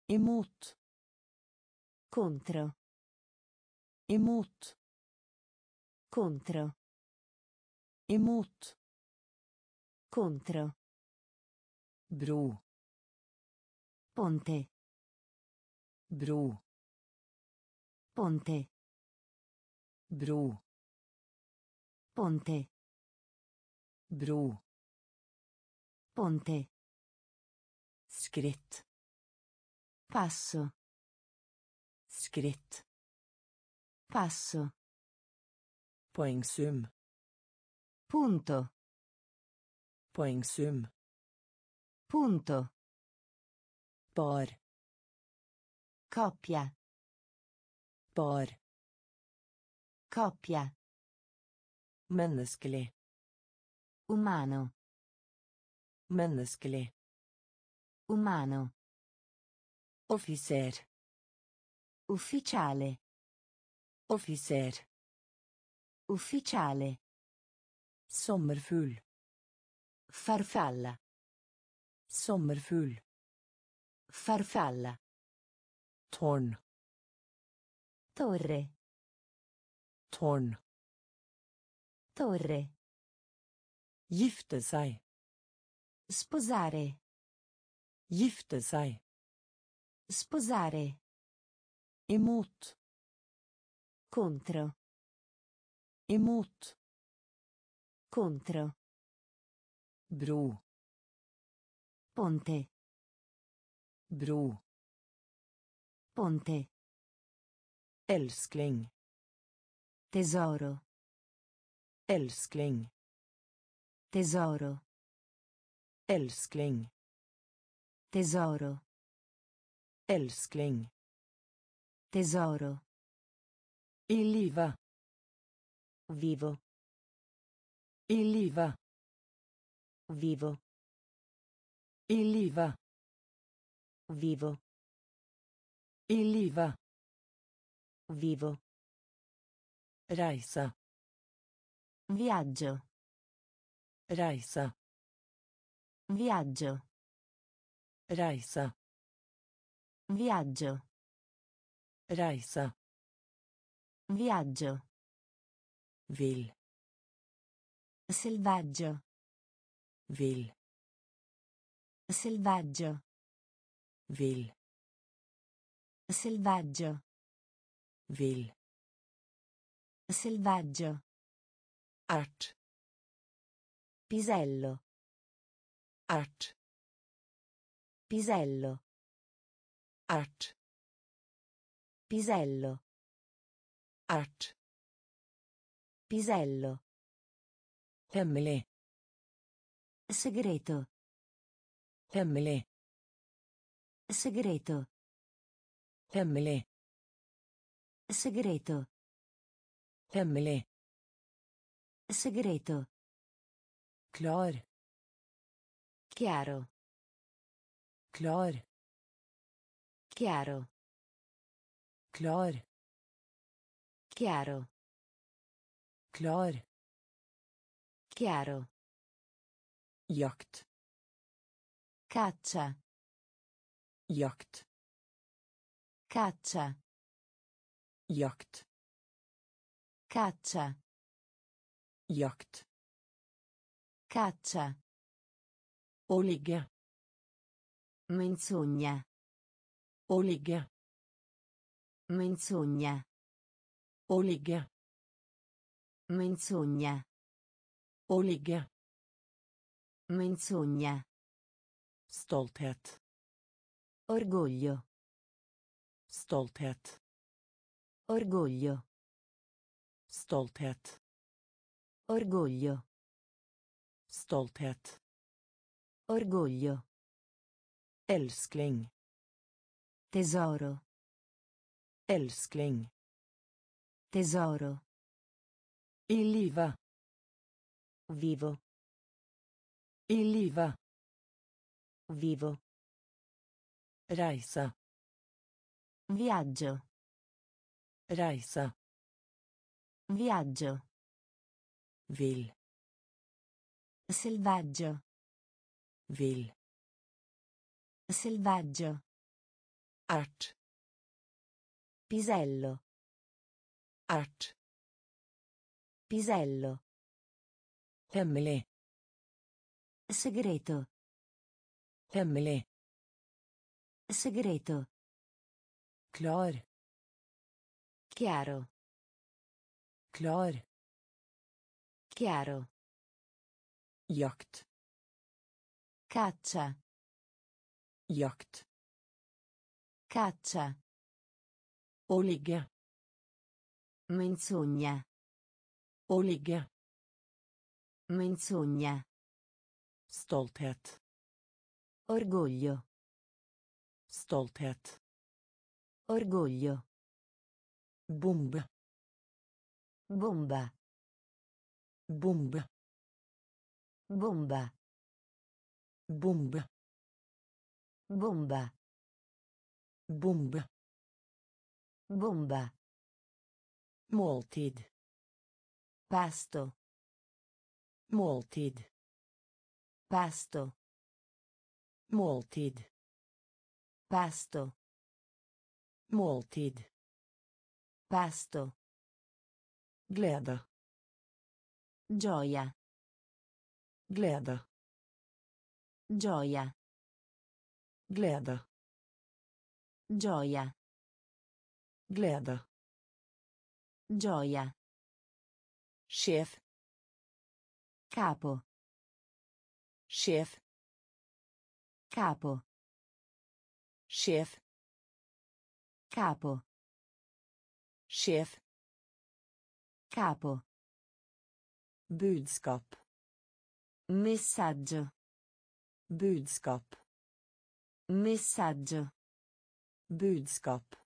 imot Contro. imot Contro. imot Contro. bro Ponte. bro Ponte. bro Ponte. bro Ponte. skritt Passo. skritt Passo. poengsum Punto. poengsum Punto. bar Coppia. Bar Coppia. menneskelig Umano. menneskelig Umano. offiser Ufficiale. offiser Ufficiale. sommerfugl Farfalla. sommerfugl Farfalla. tårn Torre. tårn Torre. gifte seg Sposare. gifte seg Sposare. imot Contro. imot Contro. bro Ponte. bro Ponte. Elskling Tesoro. elskling Tesoro. elskling Tesoro. elskling Tesoro. i live Vivo. i live Vivo. i live Vivo. i live Vivo. reise Viaggio. reise Viaggio. reise Viaggio. reise Viaggio. vil Selvaggio. vil Selvaggio. vil Selvaggio. Vil. Selvaggio. Ert. Pisello. Ert. Pisello. Ert. Pisello. Ert. Pisello. Hemmelig. Segreto. Hemmelig. Segreto. Hemmelig. Segreto. Hemmelig. Segreto. Klar. Chiaro. Klar. Chiaro. Klar. Chiaro. Klar. Chiaro. Jakt. Caccia. Jakt. Caccia. Jakt. Caccia. Jakt. Caccia. Å ligge. Menzogna. Å ligge. Menzogna. Å ligge. Menzogna. Å ligge. Menzogna. Stolthet. Orgoglio. Stolthet. Orgoglio. Stolthet. Orgoglio. Stolthet. Orgoglio. Älskling. Tesoro. Älskling. Tesoro. I live. Vivo. I live. Vivo. Reise. Viaggio. Reise. Viaggio. Vil. Selvaggio. Vil. Selvaggio. Ert. Pisello. Ert. Pisello. Hemmelig. Segreto. Hemmelig. Segreto. Klar. Chiaro. Klar. Chiaro. Jakt. Caccia. Jakt. Caccia. Å ligge. Menzogna. Å ligge. Menzogna. Stolthet. Orgoglio. Stolthet. Orgoglio. Bombe. Bomba. Bombe. Bomba. Bombe. Bomba. Bombe. Bomba. Måltid. Pasto. Måltid. Pasto. Måltid. Pasto. Måltid. Pasto. Glede. Gioia. Glede. Gioia. Glede. Gioia. Glede. Gioia. Sjef. Capo. Sjef. Capo. Sjef. Capo. Sjef. Capo. Budskap. Messaggio. Budskap. Messaggio. Budskap.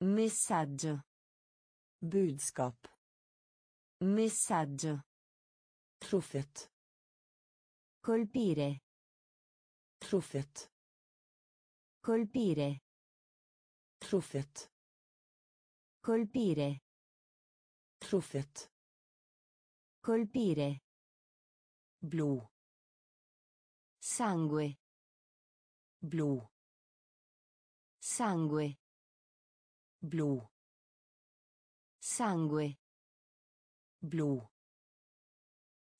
Messaggio. Budskap. Messaggio. Truffet. Colpire. Truffet. Colpire. Truffet. Colpire. Truffet. Colpire. Blod. Sangue. Blod. Sangue. Blod. Sangue. Blod.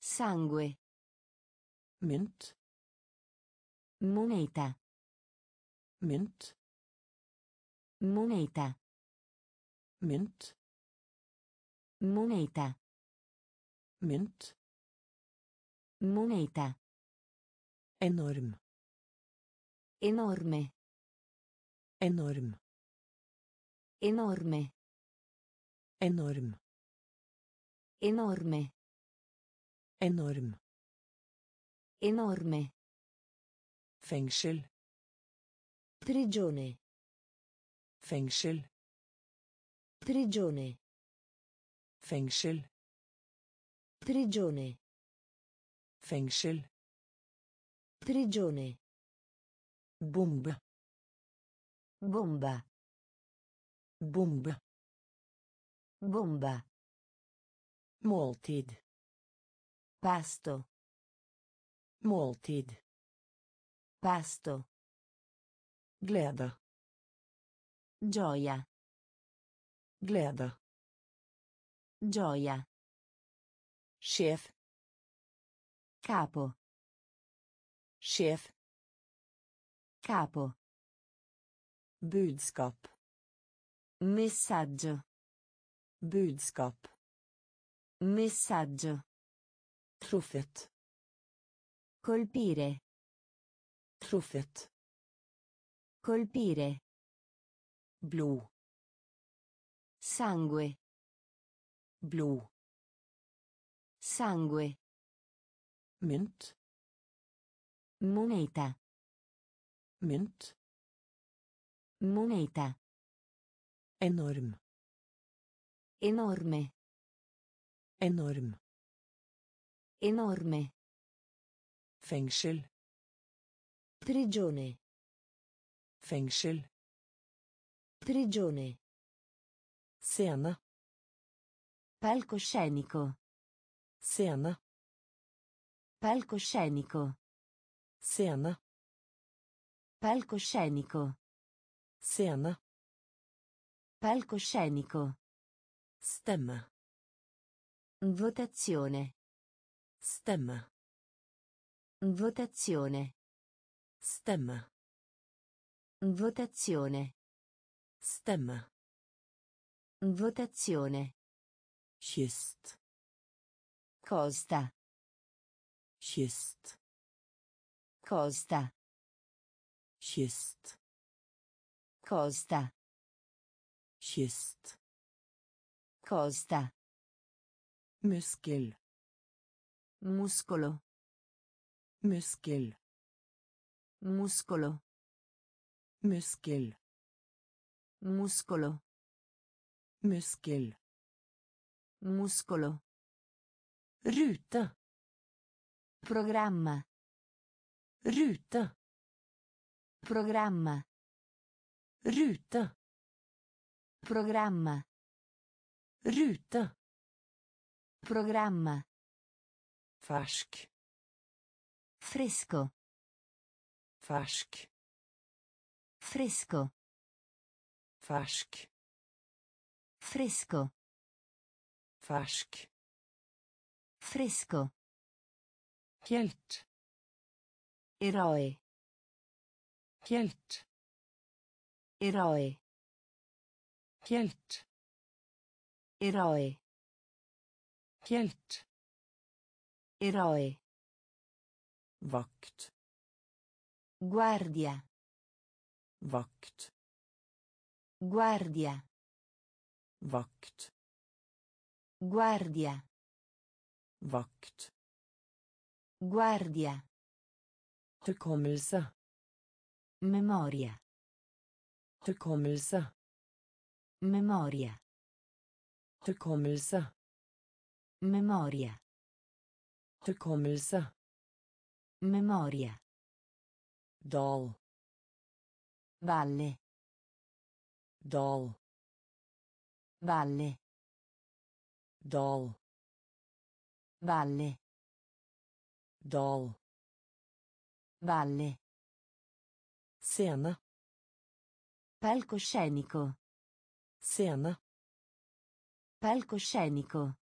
Sangue. Mynt. Moneta. Mynt. Moneta. Mynt Moneta. mynt Moneta. enorm Enorme. enorm Enorme. enorm Enorme. enorm Enorme. fengsel Prigione. fengsel Prigione. fengsel Prigione. fengsel Prigione. bombe Bomba. bombe Bomba. måltid Pasto. måltid Pasto. glede Gioia. Glede Gioia. sjef Capo. sjef Capo. budskap Messaggio. budskap Messaggio. truffet Colpire. truffet Colpire. blod Sangue. blod Sangue. mynt Moneta. mynt Moneta. enorm Enorme. enorm Enorme. fengsel Prigione. fengsel Prigione. Scene Palcoscenico. scene Palcoscenico. scene Palcoscenico. scene Palcoscenico. stemme Votazione. stemme Votazione. stemme Votazione. stemme Votazione. kyst Costa. kyst Costa. kyst Costa. kyst Costa. muskel Muscolo. muskel Muscolo. muskel Muscolo. Muskel Muscolo. rute Programma. rute Programma. rute Programma. rute Programma. fersk Fresco. fersk Fresco. fersk Fresco. fersk Fresco. helt Eroe. helt Eroe. helt Eroe. helt Eroe. vakt Guardia. vakt Guardia. Vakt Guardia. vakt Guardia. hukommelse Memoria. hukommelse Memoria. hukommelse Memoria. hukommelse Memoria. dal Valle. dal Valle. dal Valle. dal Valle. scene Palcoscenico. scene Palcoscenico.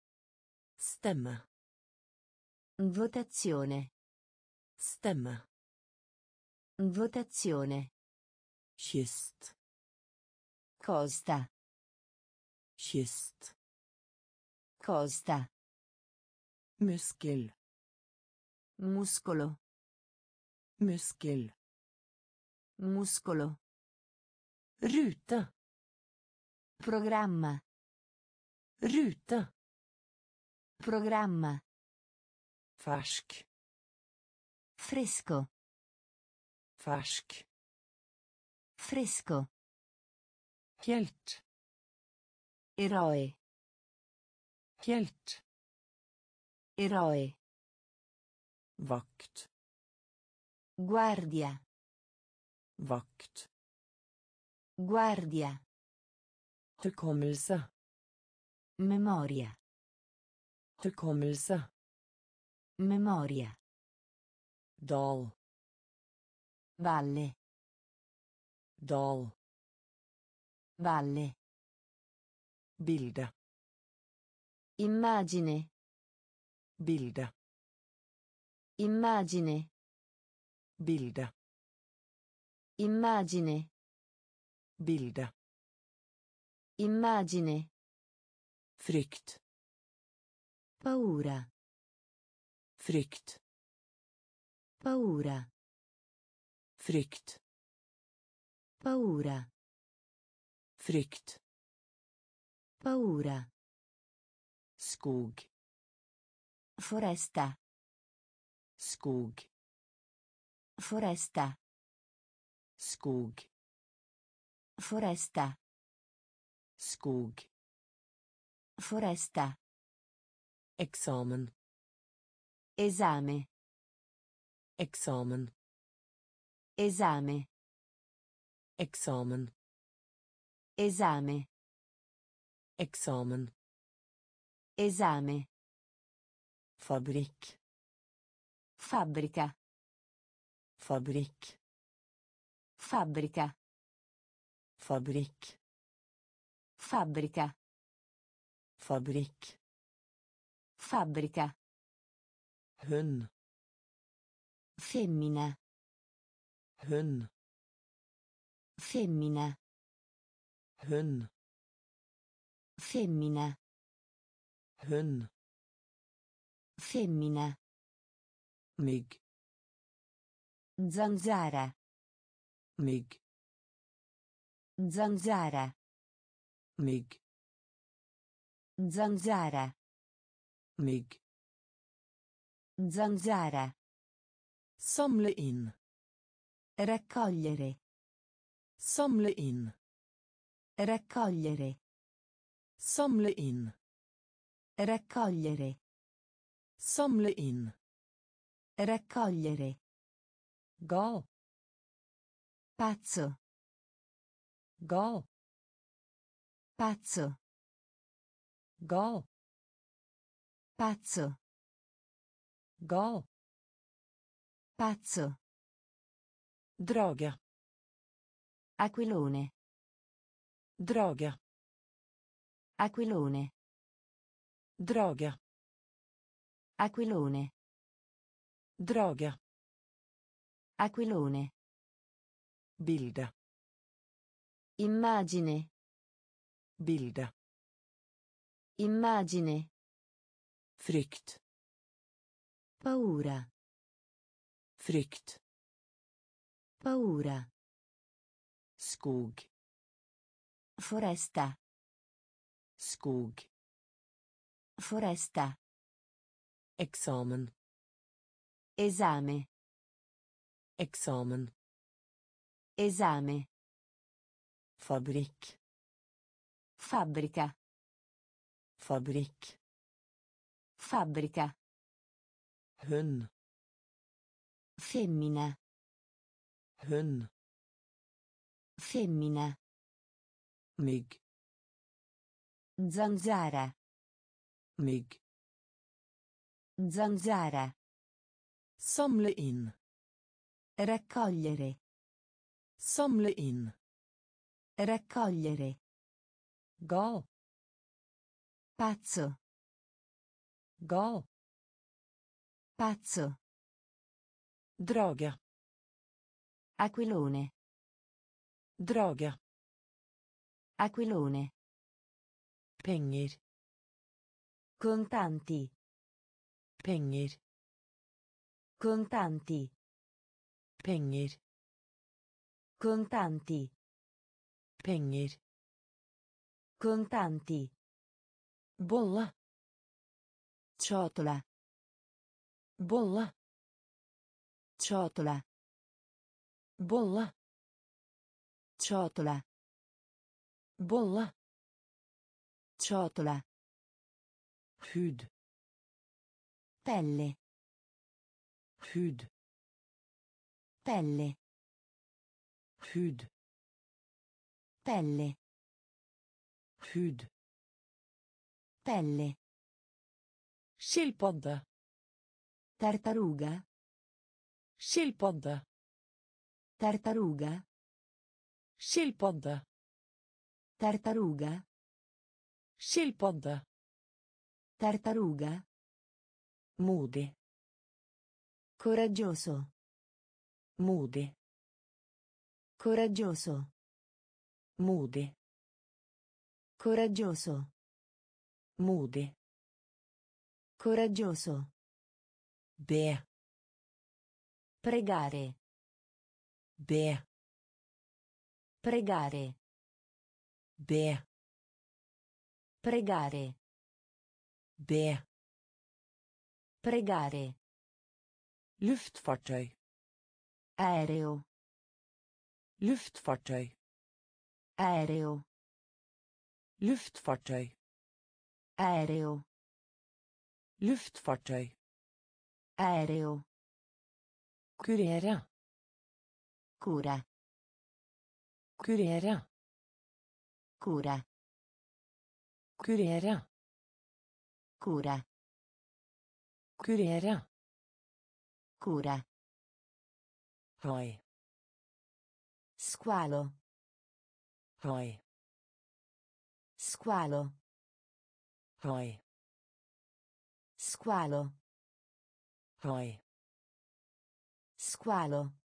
stemme Votazione. stemme Votazione. kyst Costa. Kyst Costa. muskel Muscolo. muskel Muscolo. rute Programma. rute Programma. fersk Fresco. fersk Fresco. helt Eroe. helt Eroe. vakt Guardia. vakt Guardia. hukommelse Memoria. hukommelse Memoria. dal Valle. dal Valle. Bilde Immagine. bilde Immagine. bilde Immagine. bilde Immagine. frykt Paura. frykt Paura. frykt Paura. frykt Paura. skog Foresta. skog Foresta. skog Foresta. skog Foresta. eksamen Esame. eksamen Esame. eksamen Esame. Eksamen Esame. fabrikk Fabbrica. fabrikk Fabbrica. fabrikk Fabbrica. fabrikk Fabbrica. hund Femmina. hund Femmina. hund Femmina. hund Femmina. mygg Zanzara. mygg Zanzara. mygg Zanzara. mygg Zanzara. samle inn Raccogliere. samle inn Raccogliere. Samle inn Raccogliere. samle inn Raccogliere. gal Pazzo. gal Pazzo. gal Pazzo. gal Pazzo. drage Aquilone. drage Aquilone. drage Aquilone. drage Aquilone. bilde Immagine. bilde Immagine. frykt Paura. frykt Paura. skog Foresta. Skog Foresta. eksamen Esame. eksamen Esame. fabrikk Fabbrica. fabrikk Fabbrica. hund Femmina. hund Femmina. mygg Zanzara. mygg Zanzara. samle inn Raccogliere. samle inn Raccogliere. gal Pazzo. gal Pazzo. drage Aquilone. drage Aquilone. Penger. Contanti. Penger. Contanti. Penger. Contanti. Penger. Contanti. Bolle. Ciotola. Bolle. Ciotola. Bolle. Ciotola. Bolle. Ciotola. Hud. Pelle. Hud. Pelle. Hud. Pelle. Hud. Pelle. Skilpadde. Tartaruga. Skilpadde. Tartaruga. Skilpadde. Tartaruga. Skilpadde. Tartaruga. Modig. Coraggioso. Modig. Coraggioso. Modig. Coraggioso. Modig. Coraggioso. Be. Pregare. Be. Pregare. Be. Pregare. Be. Pregare. Luftfartøy. Aereo. Luftfartøy. Aereo. Luftfartøy. Aereo. Luftfartøy. Aereo. Kurere. Cura. Kurere. Cura. Kurere. Cura. Kurere. Cura. Hai. Squalo. Hai. Squalo. Hai. Squalo. Hai. Squalo.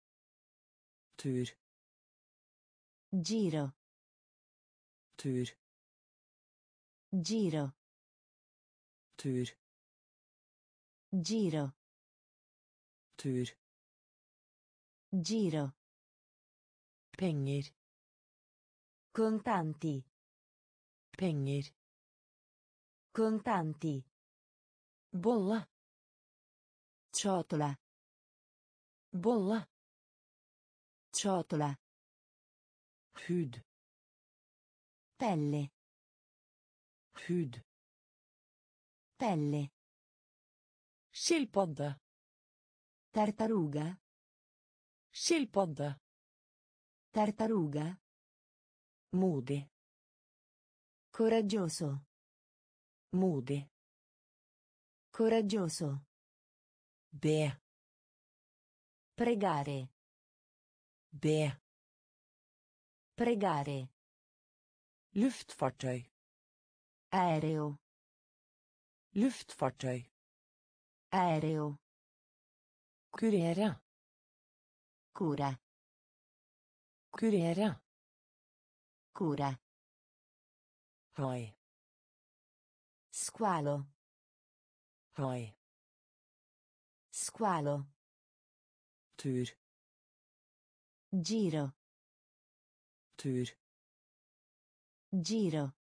Tur. Giro. Tur. Giro. Tur. Giro. Tur. Giro. Penger. Contanti. Penger. Contanti. Bolle. Ciotola. Bolle. Ciotola. Hud. Pelle. Hud. Pelle. Skilpadde. Tartaruga. Skilpadde. Tartaruga. Modig. Coraggioso. Modig. Coraggioso. Be. Pregare. Be. Pregare. Luftfartøy. Aereo. Luftfartøy. Aereo. Kurere. Cura. Kurere. Cura. Hai. Squalo. Hai. Squalo. Tur. Giro. Tur. Giro.